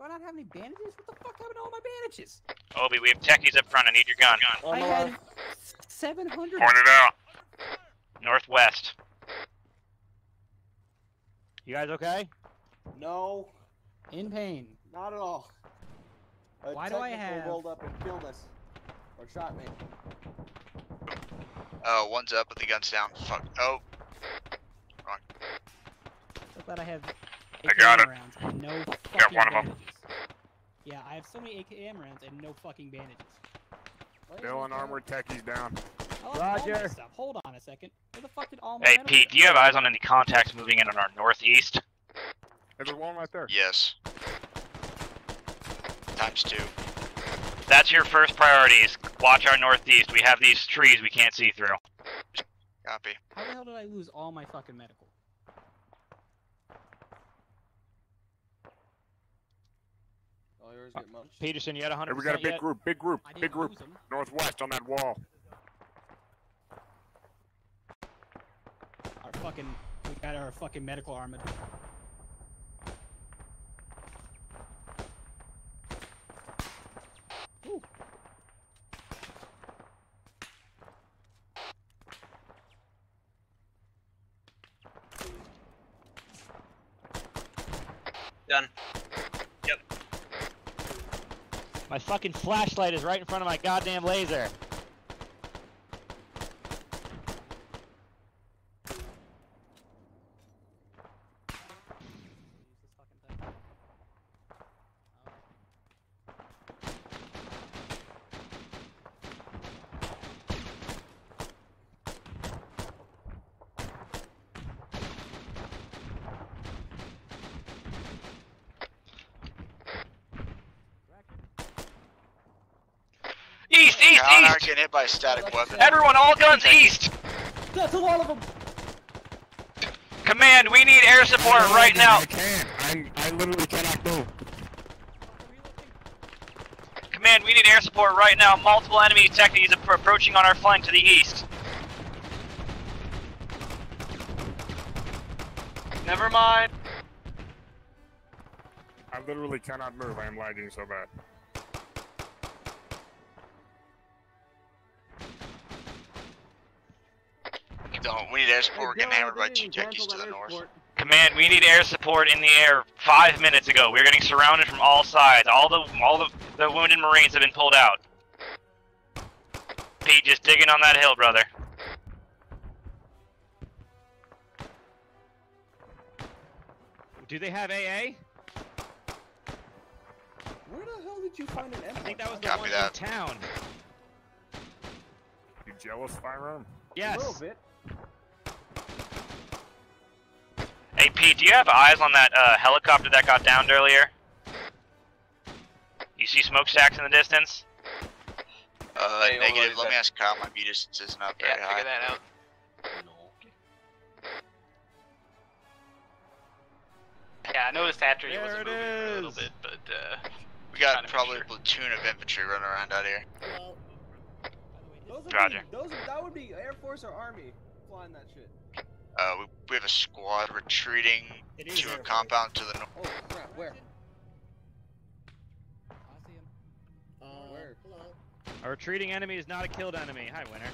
Do I not have any bandages? What the fuck happened to all my bandages? Obi, we have techies up front. I need your gun. I had 700. Point it out. Northwest. You guys okay? No, In pain. not at all. A Why do I technical have- rolled up and killed us, or shot me. Oh, one's up with the guns down. Fuck. Oh, So glad I have I got AKM it. rounds no Got fucking one of 'em. Bandages. Yeah, I have so many AKM rounds and no fucking bandages. Dylan armored techies down. Oh, I lost all my Roger. stuff. Hold on a second. Where the fuck did all my Hey, medical Pete, do you have eyes on any contacts moving in on our northeast? There's one right there. yes. Times two. That's your first priorities. Watch our northeast. We have these trees we can't see through. Copy. How the hell did I lose all my fucking medical? All yours uh, get munched. Peterson, you had 100% we got a big yet? group, big group, big group. Northwest on that wall. Our fucking, we got our fucking medical armored. Ooh. Done. My fucking flashlight is right in front of my goddamn laser. Getting hit by a static weapon. Everyone, all guns east! That's a lot of them. Command, we need air support right now. I can't. I'm, I literally cannot move. Command, we need air support right now. Multiple enemy detectives are approaching on our flank to the east. Never mind. I literally cannot move. I am lagging so bad. We need air support. We're getting hammered by two techies to the north. Command, we need air support in the air five minutes ago. We're getting surrounded from all sides. All the all the, the wounded Marines have been pulled out. Pete, just digging on that hill, brother. Do they have AA? Where the hell did you find an M? I think that was the Copy one that. in town. You jealous, firearm? Yes. A little bit. Hey Pete, do you have eyes on that uh, helicopter that got downed earlier? You see smokestacks in the distance? Uh, Hey, negative. Let me ask Kyle. My view distance is not very Yeah, high. figure that out. Yeah, I noticed after he There wasn't moving for a little bit, but uh, We got probably sure. a platoon of infantry running around out here. Well, Those would Roger. Be, those that would be Air Force or Army flying that shit. Uh, we, we have a squad retreating It is to a Air Force. compound to the north. Oh crap! Where? I see him. uh, Where? hello. A retreating enemy is not a killed enemy. Hi, Winner.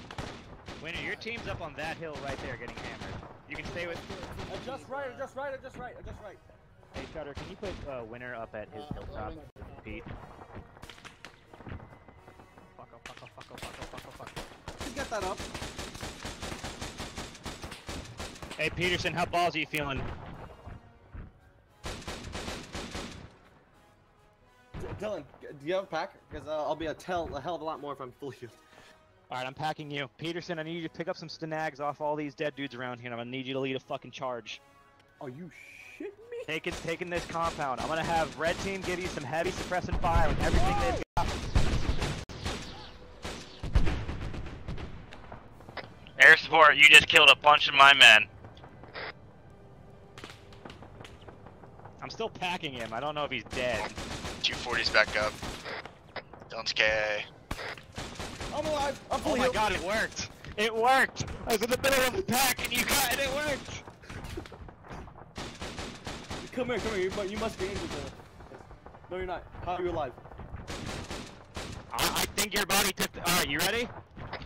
Winner, your team's up on that hill right there getting hammered. You can stay with... Adjust right. Adjust right. Adjust right. Adjust right. Hey, Cutter, can you put uh, Winner up at his Uh, hilltop? loading. Pete. Fuck, oh, fuck, oh, fuck, oh, fuck, oh, fuck, oh, fuck. Just get that up. Hey, Peterson, how ballsy you feeling? D- Dylan, do you have a pack? Because uh, I'll be a, tell, a hell of a lot more if I'm full healed. All right, I'm packing you. Peterson, I need you to pick up some STANAGs off all these dead dudes around here. and I'm gonna need you to lead a fucking charge. Are you shitting me? Taking, taking this compound. I'm gonna have red team give you some heavy suppressant fire with everything they've got. Air support, you just killed a bunch of my men. I'm still packing him. I don't know if he's dead. 240's back up. Dylan's KA. I'm alive. I'm Oh fully my healed. god, it worked! It worked! I was in the middle of the pack and you got it, it worked! Come here, come here. You, you must be injured. Dylan. No, you're not. How are you alive? I, I think your body tipped. Alright, you ready?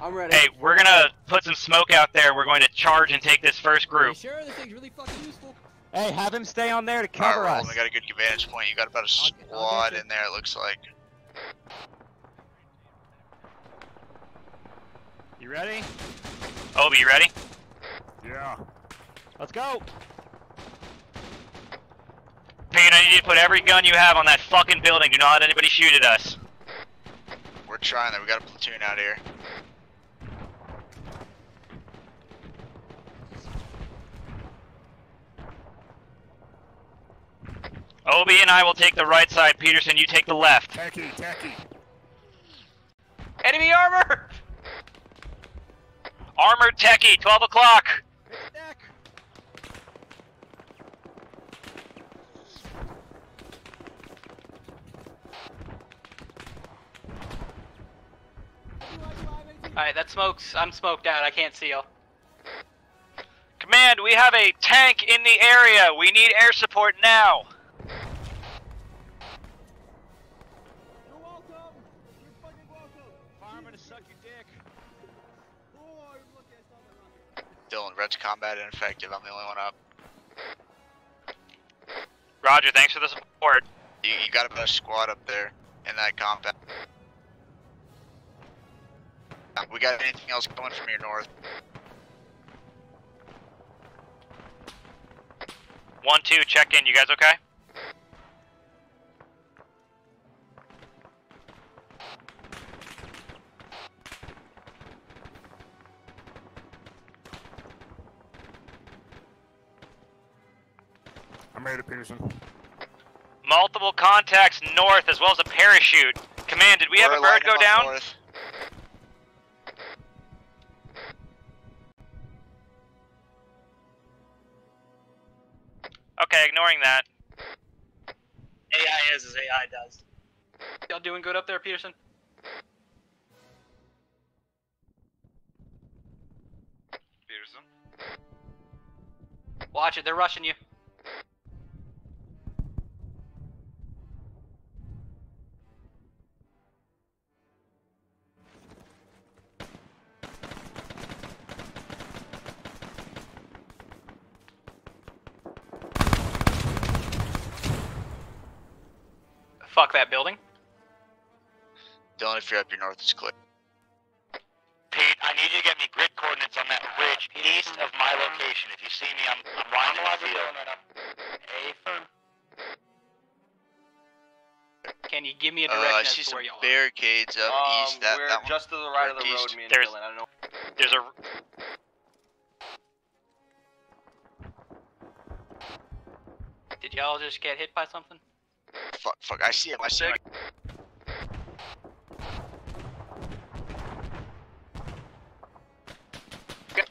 I'm ready. Hey, we're gonna put some smoke out there. We're going to charge and take this first Are you group. sure this thing's really fucking useful? Hey, have him stay on there to cover Roland, us. we got a good vantage point. You got about a I'll get- get squad in there, it looks like. You ready? Obi, you ready? Yeah. Let's go! Pete, I need you to put every gun you have on that fucking building. Do not let anybody shoot at us. We're trying that. We got a platoon out here. Obi and I will take the right side. Peterson, you take the left. Tacky, tacky. enemy armor! Armored techie, 12 o'clock. Alright, that smoke's. I'm smoked out. I can't see y'all. Command, we have a tank in the area. We need air support now. Dylan, Red's combat ineffective. I'm the only one up. Roger, thanks for the support. You, you got a best squad up there in that combat. Uh, we got anything else coming from your north? One, two, check in. You guys okay? I made it, Peterson. Multiple contacts north as well as a parachute. Command, did we have We're a bird go down? north. Okay, ignoring that. AI is as AI does. Y'all doing good up there, Peterson? Peterson. Watch it. They're rushing you. Fuck that building. Dylan, if you're up your north, it's clear. Pete, I need you to get me grid coordinates on that ridge east of my location. If you see me, I'm, I'm riding the field. A firm. Can you give me a Uh, direction I as see to some where y'all barricades up Um, east. That, we're that one. just to the right of the Northeast. road, me and There's- Dylan. I don't know. There's a. Did y'all just get hit by something? Fuck, fuck, I see it. I see it.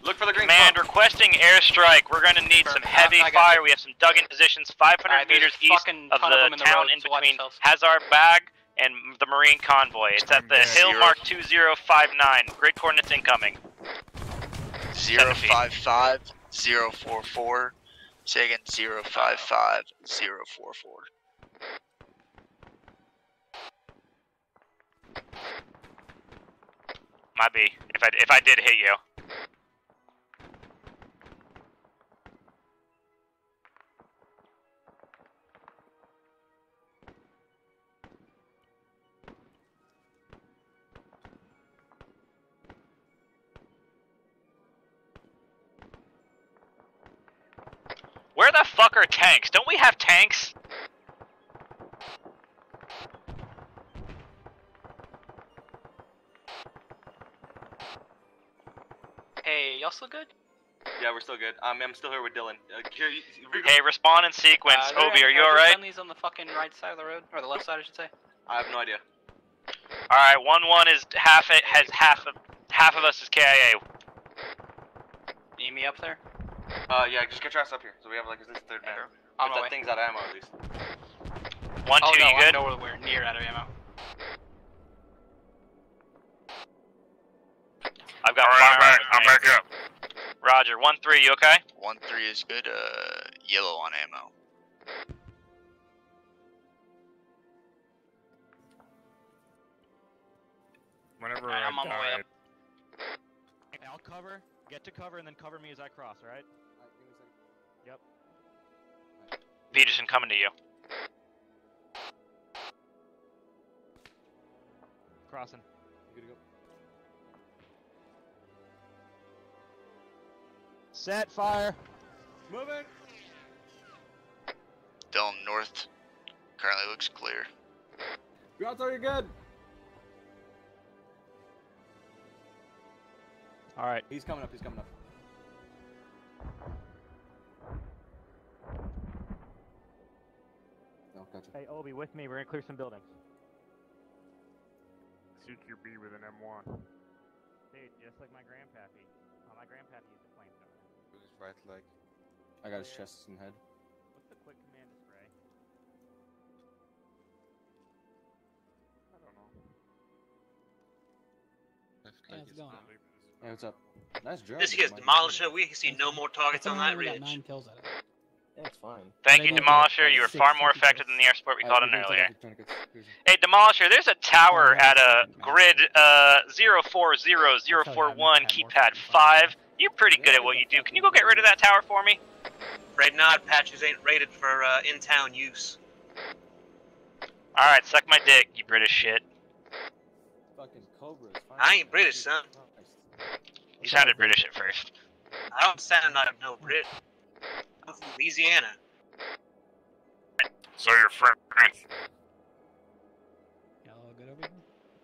Look for the green Command pump. requesting airstrike. We're going to need some heavy I- I fire. you. We have some dug in positions 500 Alright, there's meters east of ton of the in town road, in between yourselves. Hazard Bag and the Marine Convoy. It's at the Yeah. hill Zero. mark 2059. Grid coordinates incoming. Zero feet. five five zero four four. Say again. Zero five five zero four four. Might be if I if I did hit you. Where the fuck are tanks? Don't we have tanks? Hey, y'all still good? Yeah, we're still good. Um, I'm still here with Dylan. Uh, here, you, we Hey, respond in sequence. Uh, Obi, are you there alright? friendlies on the fucking right side of the road, or the left side, I should say. I have no idea. All right, one one is half it has half of half of us is KIA. Need me up there? Uh, yeah, just get your ass up here. So we have like at least third man. On If my that way. thing's out of ammo at least. One oh, two, no, you good? I'm nowhere near out of ammo. I've got Alright, I'm fire. back. I'm back up. Roger, one three, you okay? One three is good. Uh, yellow on ammo. Whenever Alright, I I'm on my way died, Hey, I'll cover. Get to cover and then cover me as I cross. All right? Yep. Peterson coming to you. Crossing. Set fire. Moving. Dylan north. Currently looks clear. You're out there. You're good. All right. He's coming up. He's coming up. Oh, gotcha. Hey, Obi, with me. We're gonna clear some buildings. CQB with an M1. Dude, just like my grandpappy. Oh, my grandpa used right leg. I got his chest and head. What's the quick command to spray? I don't know. Left Yeah, leg going. Hey, what's up? Nice job. This gets Demolisher. We see no more targets on that only ridge. nine kills out of it. Yeah, it's fine. Thank you, Demolisher. You were far more effective than the air support we called in earlier. here's the tourniquets. Here's the- Hey, Demolisher, there's a tower at a grid uh 040041 keypad 5. You're pretty good at what you do. Can you go get rid of that tower for me? Afraid not. Patches ain't rated for uh, in-town use. Alright, suck my dick, you British shit. Fucking cobras. I ain't British, son. You sounded British at first. I don't sound like no Brit. I'm from Louisiana. So you're French. Y'all all good over here?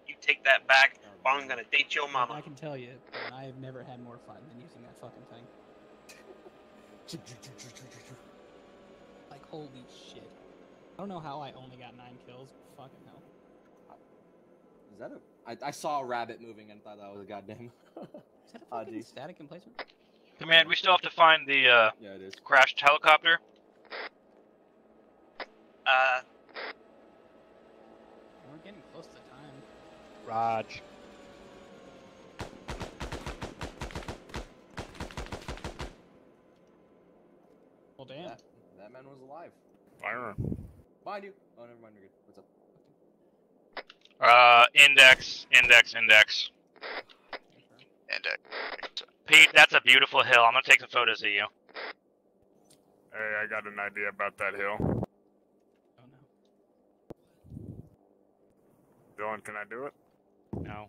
You take that back, or I'm gonna date your mama. I can tell you, I have never had more fun than using that fucking thing. (laughs) Like, holy shit. I don't know how I only got nine kills, but fucking hell. Is that a? I, I saw a rabbit moving and thought that was a goddamn. (laughs) Is that a fucking geez. static emplacement? Command, we still have to find the uh, Yeah, it is. crashed helicopter. Uh, We're getting close to time. Raj. Well, damn. That, that man was alive. Fire. Mind you. Oh, never mind. You're good. What's up? Uh, index, index, index. And uh, Pete, that's a beautiful hill. I'm gonna take some photos of you. Hey, I got an idea about that hill. Oh no. Dylan, can I do it? No,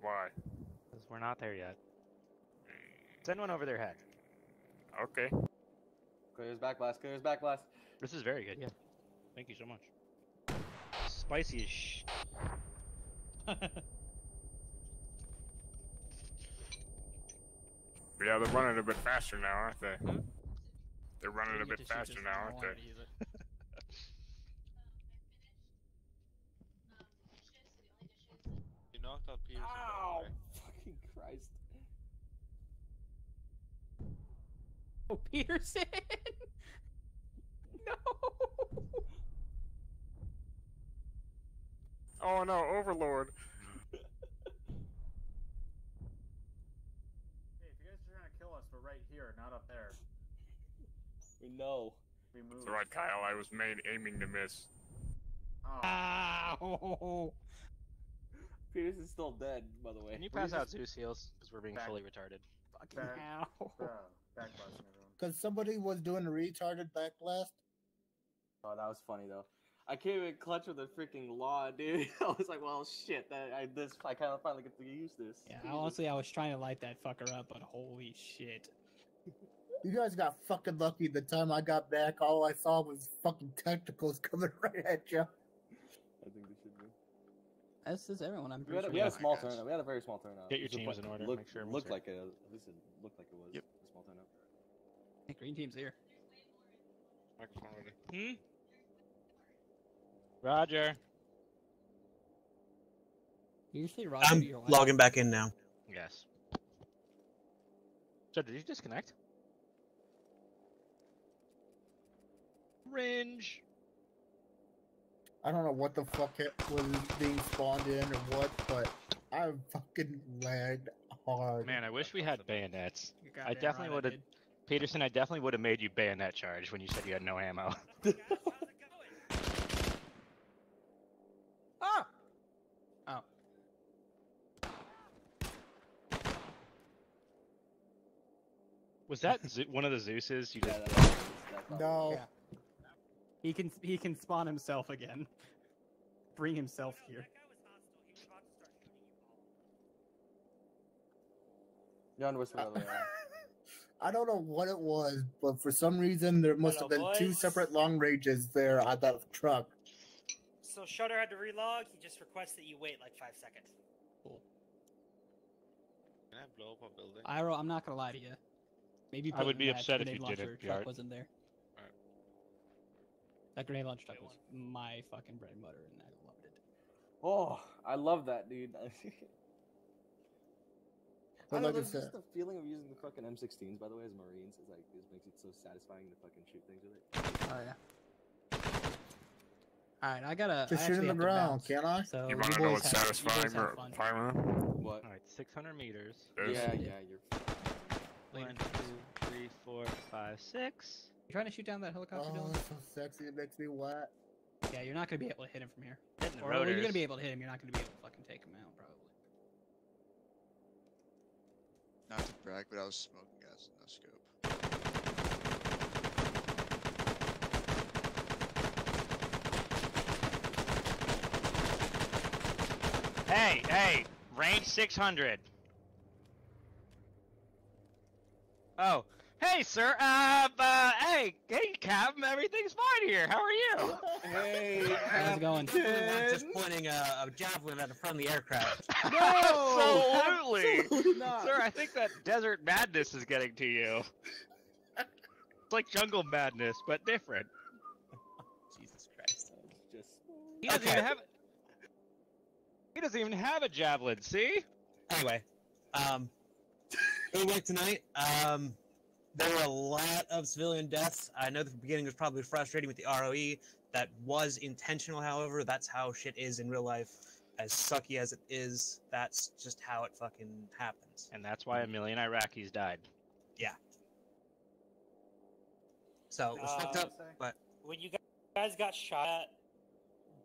Why? because we're not there yet. Send one over their head. Okay. Clear his back blast. Clear his back blast. This is very good, yeah. Thank you so much. Spicy as sh. (laughs) Yeah, they're running a bit faster now, aren't they? Hmm? They're running a bit faster now, aren't they? to use it. (laughs) You knocked out Peterson. Ow! Fucking Christ. (laughs) Oh, Peterson! (laughs) no! Oh no, Overlord. Hey, if you guys are trying to kill us, we're right here, not up there. We know. We moved. That's right, Kyle. I was made aiming to miss. Oh. Ow! Peters is still dead, by the way. Can you Were pass out Zeus heals? Because we're being Back. fully retarded. Fucking Back. ow. Bro, backblasting everyone. Because somebody was doing a retarded backblast. Oh, that was funny though. I came in clutch with a freaking law, dude. (laughs) I was like, well, shit. That I this I kind of finally get to use this. Yeah, honestly, I was trying to light that fucker up, but holy shit. You guys got fucking lucky. The time I got back, all I saw was fucking tentacles (laughs) coming right at you. I think this should be. As is everyone, I'm We pretty had sure. we had a small oh guys. turnout. We had a very small turnout. Get your It teams in order, Look, make sure everyone's looked like a, at least it looked like it was Yep. a small turnout. Hey, green team's here. Microphone ready. Hmm? Roger. Usually, Roger, I'm your wife. logging back in now. Yes. So did you disconnect? Ringe. I don't know what the fuck it was being spawned in or what, but I fucking lagged hard. Man, I wish we had bayonets. I definitely right, would have. Did. Peterson, I definitely would have made you bayonet charge when you said you had no ammo. (laughs) Ah! Oh. Was that one of the Zeuses? You Yeah, just... that, that, that probably- No. Yeah. He can he can spawn himself again. (laughs) Bring himself here. You're on whisper, by the way. I don't know what it was, but for some reason there must have Hello, been two separate long ranges there at that truck. So Shutter had to relog. He just requests that you wait like five seconds. Can I blow up a building? Iro, I'm not gonna lie to you. Maybe I would be upset if grenade you launcher didn't, Truck Yart. wasn't there. Alright. That grenade launcher truck was my fucking bread and butter, and I loved it. Oh, I love that, dude. (laughs) I But know, like I there's said, just the feeling of using the fucking M16s, by the way, as Marines. It's like, it makes it so satisfying to fucking shoot things with it. Oh yeah. All right, I gotta. Just I shoot in the ground, can I? So You you want to know boys what's have- you boys satisfying or fun. fireman? What? All right, 600 meters. Yes. Yeah, yeah, you're. One, two, three, four, five, six. You trying to shoot down that helicopter, Oh, Dylan? it's so sexy. It makes me wet. Yeah, you're not gonna be able to hit him from here. Hitting the Or well, you're gonna be able to hit him. You're not gonna be able to fucking take him out, probably. Not to brag, but I was smoking gas in no scope. Hey, hey, range 600. Oh, hey, sir. Uh, uh, hey, hey, Captain. Everything's fine here. How are you? Hey, How's it going? I'm just pointing a, a javelin at a friendly aircraft. (laughs) Absolutely. absolutely not. Sir, I think that desert madness is getting to you. It's like jungle madness, but different. Jesus Christ. Just. He doesn't Okay. even have. He doesn't even have a javelin. See? Anyway, um, (laughs) good work tonight. Um, there were a lot of civilian deaths. I know the beginning was probably frustrating with the ROE. That was intentional, however. That's how shit is in real life. As sucky as it is, that's just how it fucking happens. And that's why a million Iraqis died. Yeah. So it was fucked Uh, up, but When you guys got shot at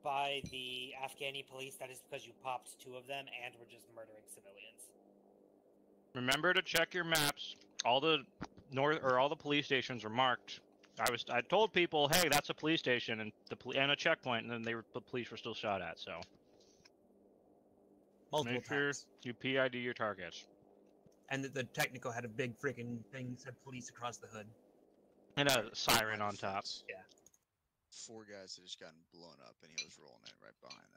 by the Afghani police, that is because you popped two of them and were just murdering civilians. Remember to check your maps. All the north or all the police stations were marked. I was I told people, hey, that's a police station and the poli- and a checkpoint, and then they were the police were still shot at. So multiple make sure times. you PID your targets. And the, the technical had a big freaking thing said police across the hood. And a siren on top. Yeah. Four guys that just gotten blown up, and he was rolling it right behind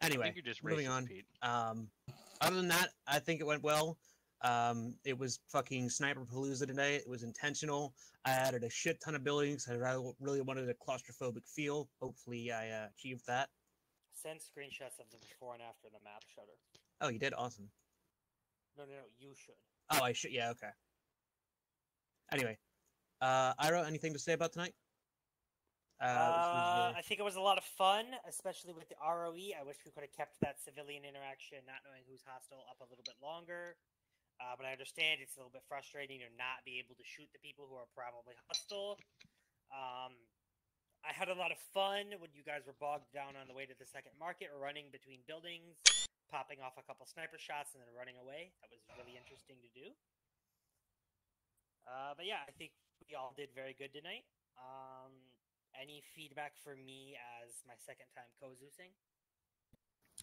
that. Anyway, you're just moving on. Pete. Um, other than that, I think it went well. Um, it was fucking sniper palooza tonight. It was intentional. I added a shit ton of buildings. I really wanted a claustrophobic feel. Hopefully, I uh, achieved that. Send screenshots of the before and after the map shutter. Oh, you did awesome. No, no, no, you should. Oh, I should. Yeah, okay. Anyway, uh, Ira, anything to say about tonight? Uh, Uh, I think it was a lot of fun, especially with the ROE. I wish we could have kept that civilian interaction, not knowing who's hostile, up a little bit longer. Uh, but I understand it's a little bit frustrating to not be able to shoot the people who are probably hostile. Um, I had a lot of fun when you guys were bogged down on the way to the second market, running between buildings, popping off a couple sniper shots, and then running away. That was really interesting to do. Uh, but yeah, I think we all did very good tonight. Um, any feedback for me as my second time co-Zeusing?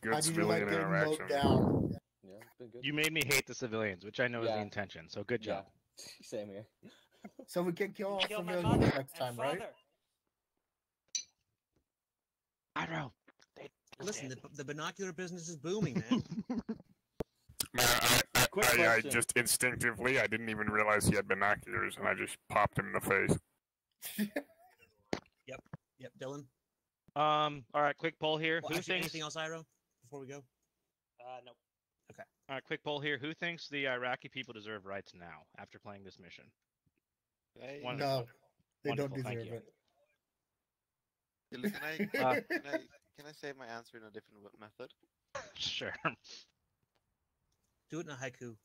Good How did you like civilian getting mowed interaction. down? Yeah, it's been good. You made me hate the civilians, which I know is Yeah. the intention. So good job. Yeah. (laughs) Same here. So we can kill all Kill my civilians mother next and time, right? father. Iro, listen, the, the binocular business is booming, man. (laughs) Man, I, I, Quick I, I question. just instinctively, I didn't even realize he had binoculars, and I just popped him in the face. (laughs) yep, yep, Dylan. Um. All right. Quick poll here. Well, Who actually, thinks? anything else, Iro? Before we go. Uh, nope. Okay. All right. Quick poll here. Who thinks the Iraqi people deserve rights now after playing this mission? Wonderful. No, they don't deserve it. Can I, Uh, (laughs) can I can I say my answer in a different method? (laughs) Sure. Do it in a haiku.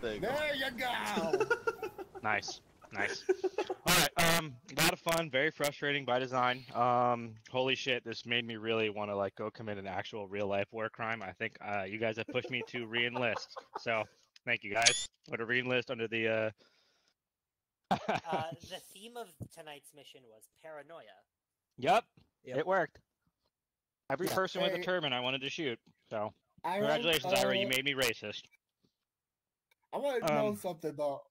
There you go. There you go. (laughs) Nice. Nice. All right. Um, a lot of fun. Very frustrating by design. Um, holy shit, this made me really want to like go commit an actual real life war crime. I think uh, you guys have pushed me to (laughs) re-enlist. So thank you guys. I'm gonna under the uh. (laughs) Uh, (laughs) the theme of tonight's mission was paranoia. Yep, Yep. it worked. Every Yeah. person with a turban I wanted to shoot. So Ira, congratulations, Ira. You uh, made me racist. I want to know Um, something though.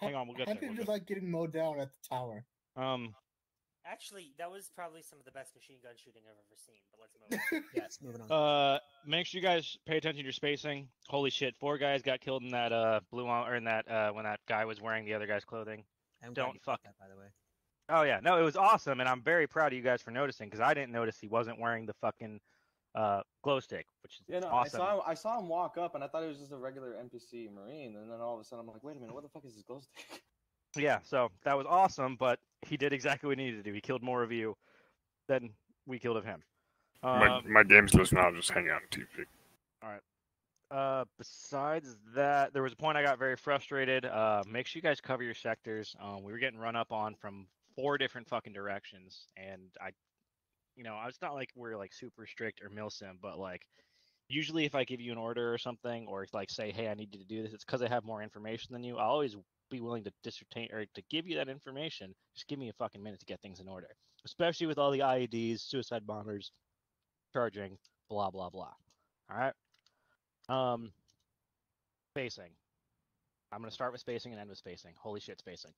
How, hang on, we'll get how there, did we'll you like getting mowed down at the tower? Um, Actually, that was probably some of the best machine gun shooting I've ever seen. But let's move. on. (laughs) Yes, moving on. Uh, make sure you guys pay attention to your spacing. Holy shit, four guys got killed in that uh blue on or in that uh when that guy was wearing the other guy's clothing. I'm don't fuck- that, by the way. Oh yeah, no, it was awesome, and I'm very proud of you guys for noticing because I didn't notice he wasn't wearing the fucking uh, glow stick, which is Yeah, no, awesome. I saw him, I saw him walk up, and I thought he was just a regular NPC Marine, and then all of a sudden I'm like, wait a minute, what the fuck is this glow stick? (laughs) Yeah, so that was awesome, but he did exactly what he needed to do. He killed more of you than we killed of him. my, Um, my game's just now just hang out on TV. All right. Uh, besides that, there was a point I got very frustrated. Uh, make sure you guys cover your sectors. Um, we were getting run up on from four different fucking directions, and I, you know, it's not like we're like super strict or milsim, but like usually if I give you an order or something, or like say, hey, I need you to do this, it's because I have more information than you. I'll always be willing to dissertate or to give you that information. Just give me a fucking minute to get things in order, especially with all the IEDs, suicide bombers, charging, blah blah blah. All right. Um, spacing. I'm gonna start with spacing and end with spacing. Holy shit, spacing.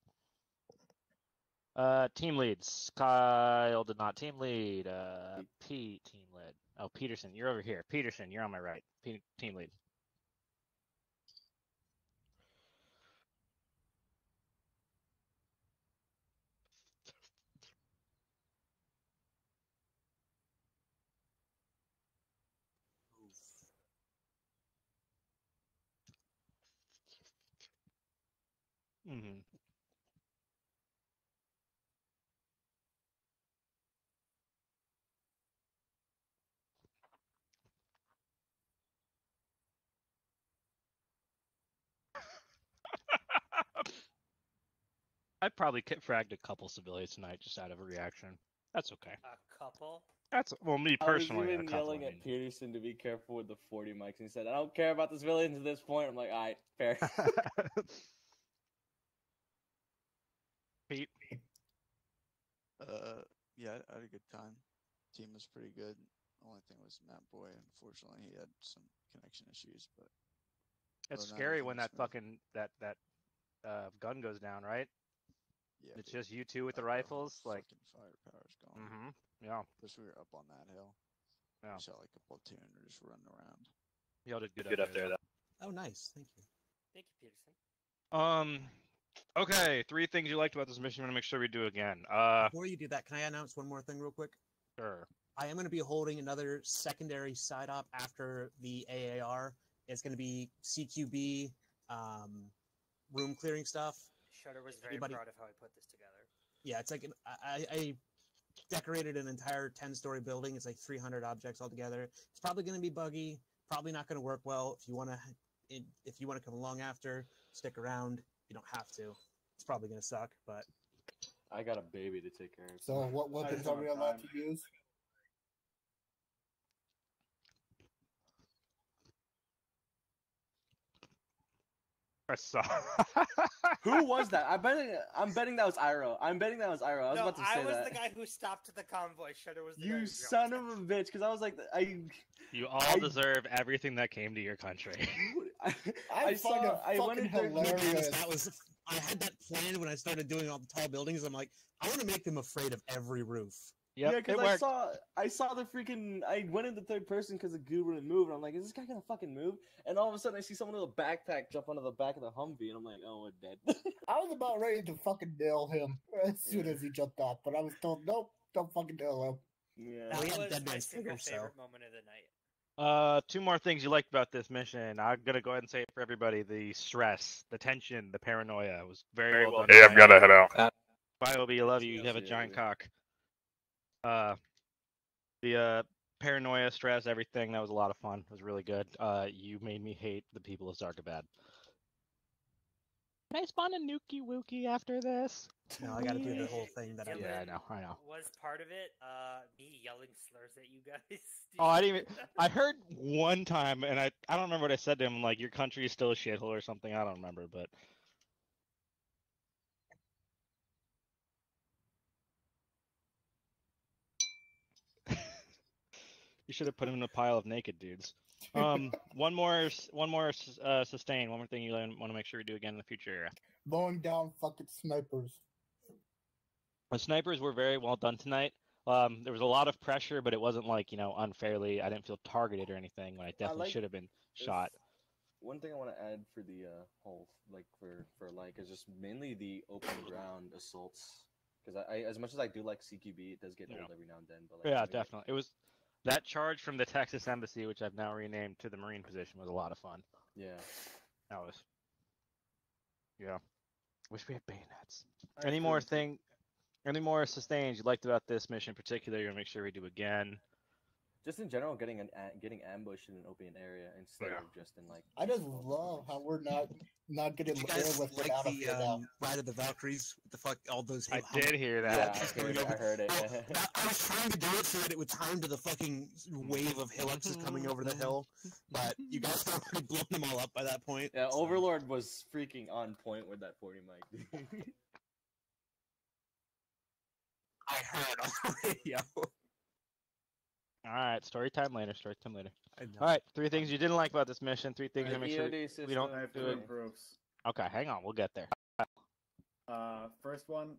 Uh, team leads. Kyle did not team lead. Uh, Pete team lead. Oh, Peterson, you're over here. Peterson, you're on my right. P- team lead. Mm-hmm. I probably fragged a couple civilians tonight just out of a reaction. That's okay. A couple. That's well, me personally. I was personally. even a couple, yelling I mean. at Peterson to be careful with the 40 mics, and he said, I don't care about the civilians at this point. I'm like, alright, fair. (laughs) Pete. Uh, yeah, I had a good time. Team was pretty good. Only thing was Matt Boy. Unfortunately, he had some connection issues, but It's other than that, scary when that fucking that that uh, gun goes down, right? Yeah, It's dude. just you two with the Like, rifles, like. fucking firepower's gone. Mm-hmm. Yeah. Plus, we were up on that hill. Yeah. We saw like a platoon or just running around. Y'all did good, Good up there, though. Oh, nice. Thank you. Thank you, Peterson. Um. Okay, three things you liked about this mission. I'm gonna make sure we do again. Uh, Before you do that, can I announce one more thing real quick? sure. I am going to be holding another secondary side op after the AAR. It's going to be CQB, um, room clearing stuff. Shutter was very Anybody- proud of how I put this together. Yeah, it's like an, I, I decorated an entire 10 story building. It's like 300 objects altogether. It's probably going to be buggy, probably not going to work well. If you want to, if you want to come along after, stick around. You don't have to. It's probably going to suck, but I got a baby to take care of. So what weapons are we allowed to use? I saw. Who was that? I'm (laughs) betting. I'm betting that was Iro. I'm betting that was Iro. I was no, about to say I was that. the guy who stopped the convoy. Shutter was the guy You who son of a bitch! Because I was like, I, You all I- deserve everything that came to your country. (laughs) I, I, I saw. I went fucking hilarious. that was I had that planned when I started doing all the tall buildings. I'm like, I want to make them afraid of every roof. Yep, yeah, because I worked. saw I saw the freaking I went into third person because the goo wouldn't move, and I'm like, is this guy gonna fucking move? And all of a sudden, I see someone with a backpack jump onto the back of the Humvee, and I'm like, oh, we're dead. (laughs) I was about ready to fucking nail him as soon as he jumped off, but I was told, nope, don't fucking nail him. yeah. That That was was Dead my Man's single Figure, so- favorite moment of the night. Uh, two more things you liked about this mission. I'm gonna go ahead and say it for everybody: the stress, the tension, the paranoia was very, Very well, well done. Hey, I'm gonna head out. Bye, Obi. I love you. You have a giant Obi. cock. Uh, the uh paranoia, stress, everything. That was a lot of fun. It was really good. Uh, you made me hate the people of Zargabad. Can I spawn a Nuki Wookie after this? (laughs) No, I got to do the whole thing that I Yeah, I know. I know. Was part of it uh me yelling slurs at you guys? (laughs) Did Oh, I didn't even. (laughs) I heard one time, and I I don't remember what I said to him. Like your country is still a shithole or something. I don't remember, but you should have put him in a pile of naked dudes. Um, (laughs) one more, s- one more uh, sustain. One more thing you want to make sure we do again in the future. Mowing down fucking snipers. The snipers were very well done tonight. Um, there was a lot of pressure, but it wasn't like you know unfairly. I didn't feel targeted or anything when I definitely like- should have been There's shot. One thing I want to add for the uh, whole like for for like is just mainly the open ground assaults because I, I as much as I do like CQB, it does get Yeah. old every now and then. But like, Yeah, to me, definitely. It was That charge from the Texas Embassy, which I've now renamed to the Marine position, was a lot of fun. Yeah. That was. Yeah. Wish we had bayonets. I Any more thing? Any more sustains you liked about this mission in particular? You're gonna make sure we do again. Just in general, getting an a- getting ambushed in an open area instead Yeah. of just in like. I just love how we're not not getting You guys airlifted like out of the here now. um, Ride of the Valkyries? What the fuck? All those. I hum- did hear Yeah, that. I heard, it, I heard it. I- I was trying to do it so that it would time to the fucking wave of Hilux coming over the hill, but you guys had already blown them all up by that point. yeah, so- Overlord was freaking on point with that 40 mic. (laughs) I heard on the radio. All right, story time later. Story time later. All right, three things you didn't like about this mission. Three things to make sure we, don't I have do two it. Okay, hang on. We'll get there. Uh, first one,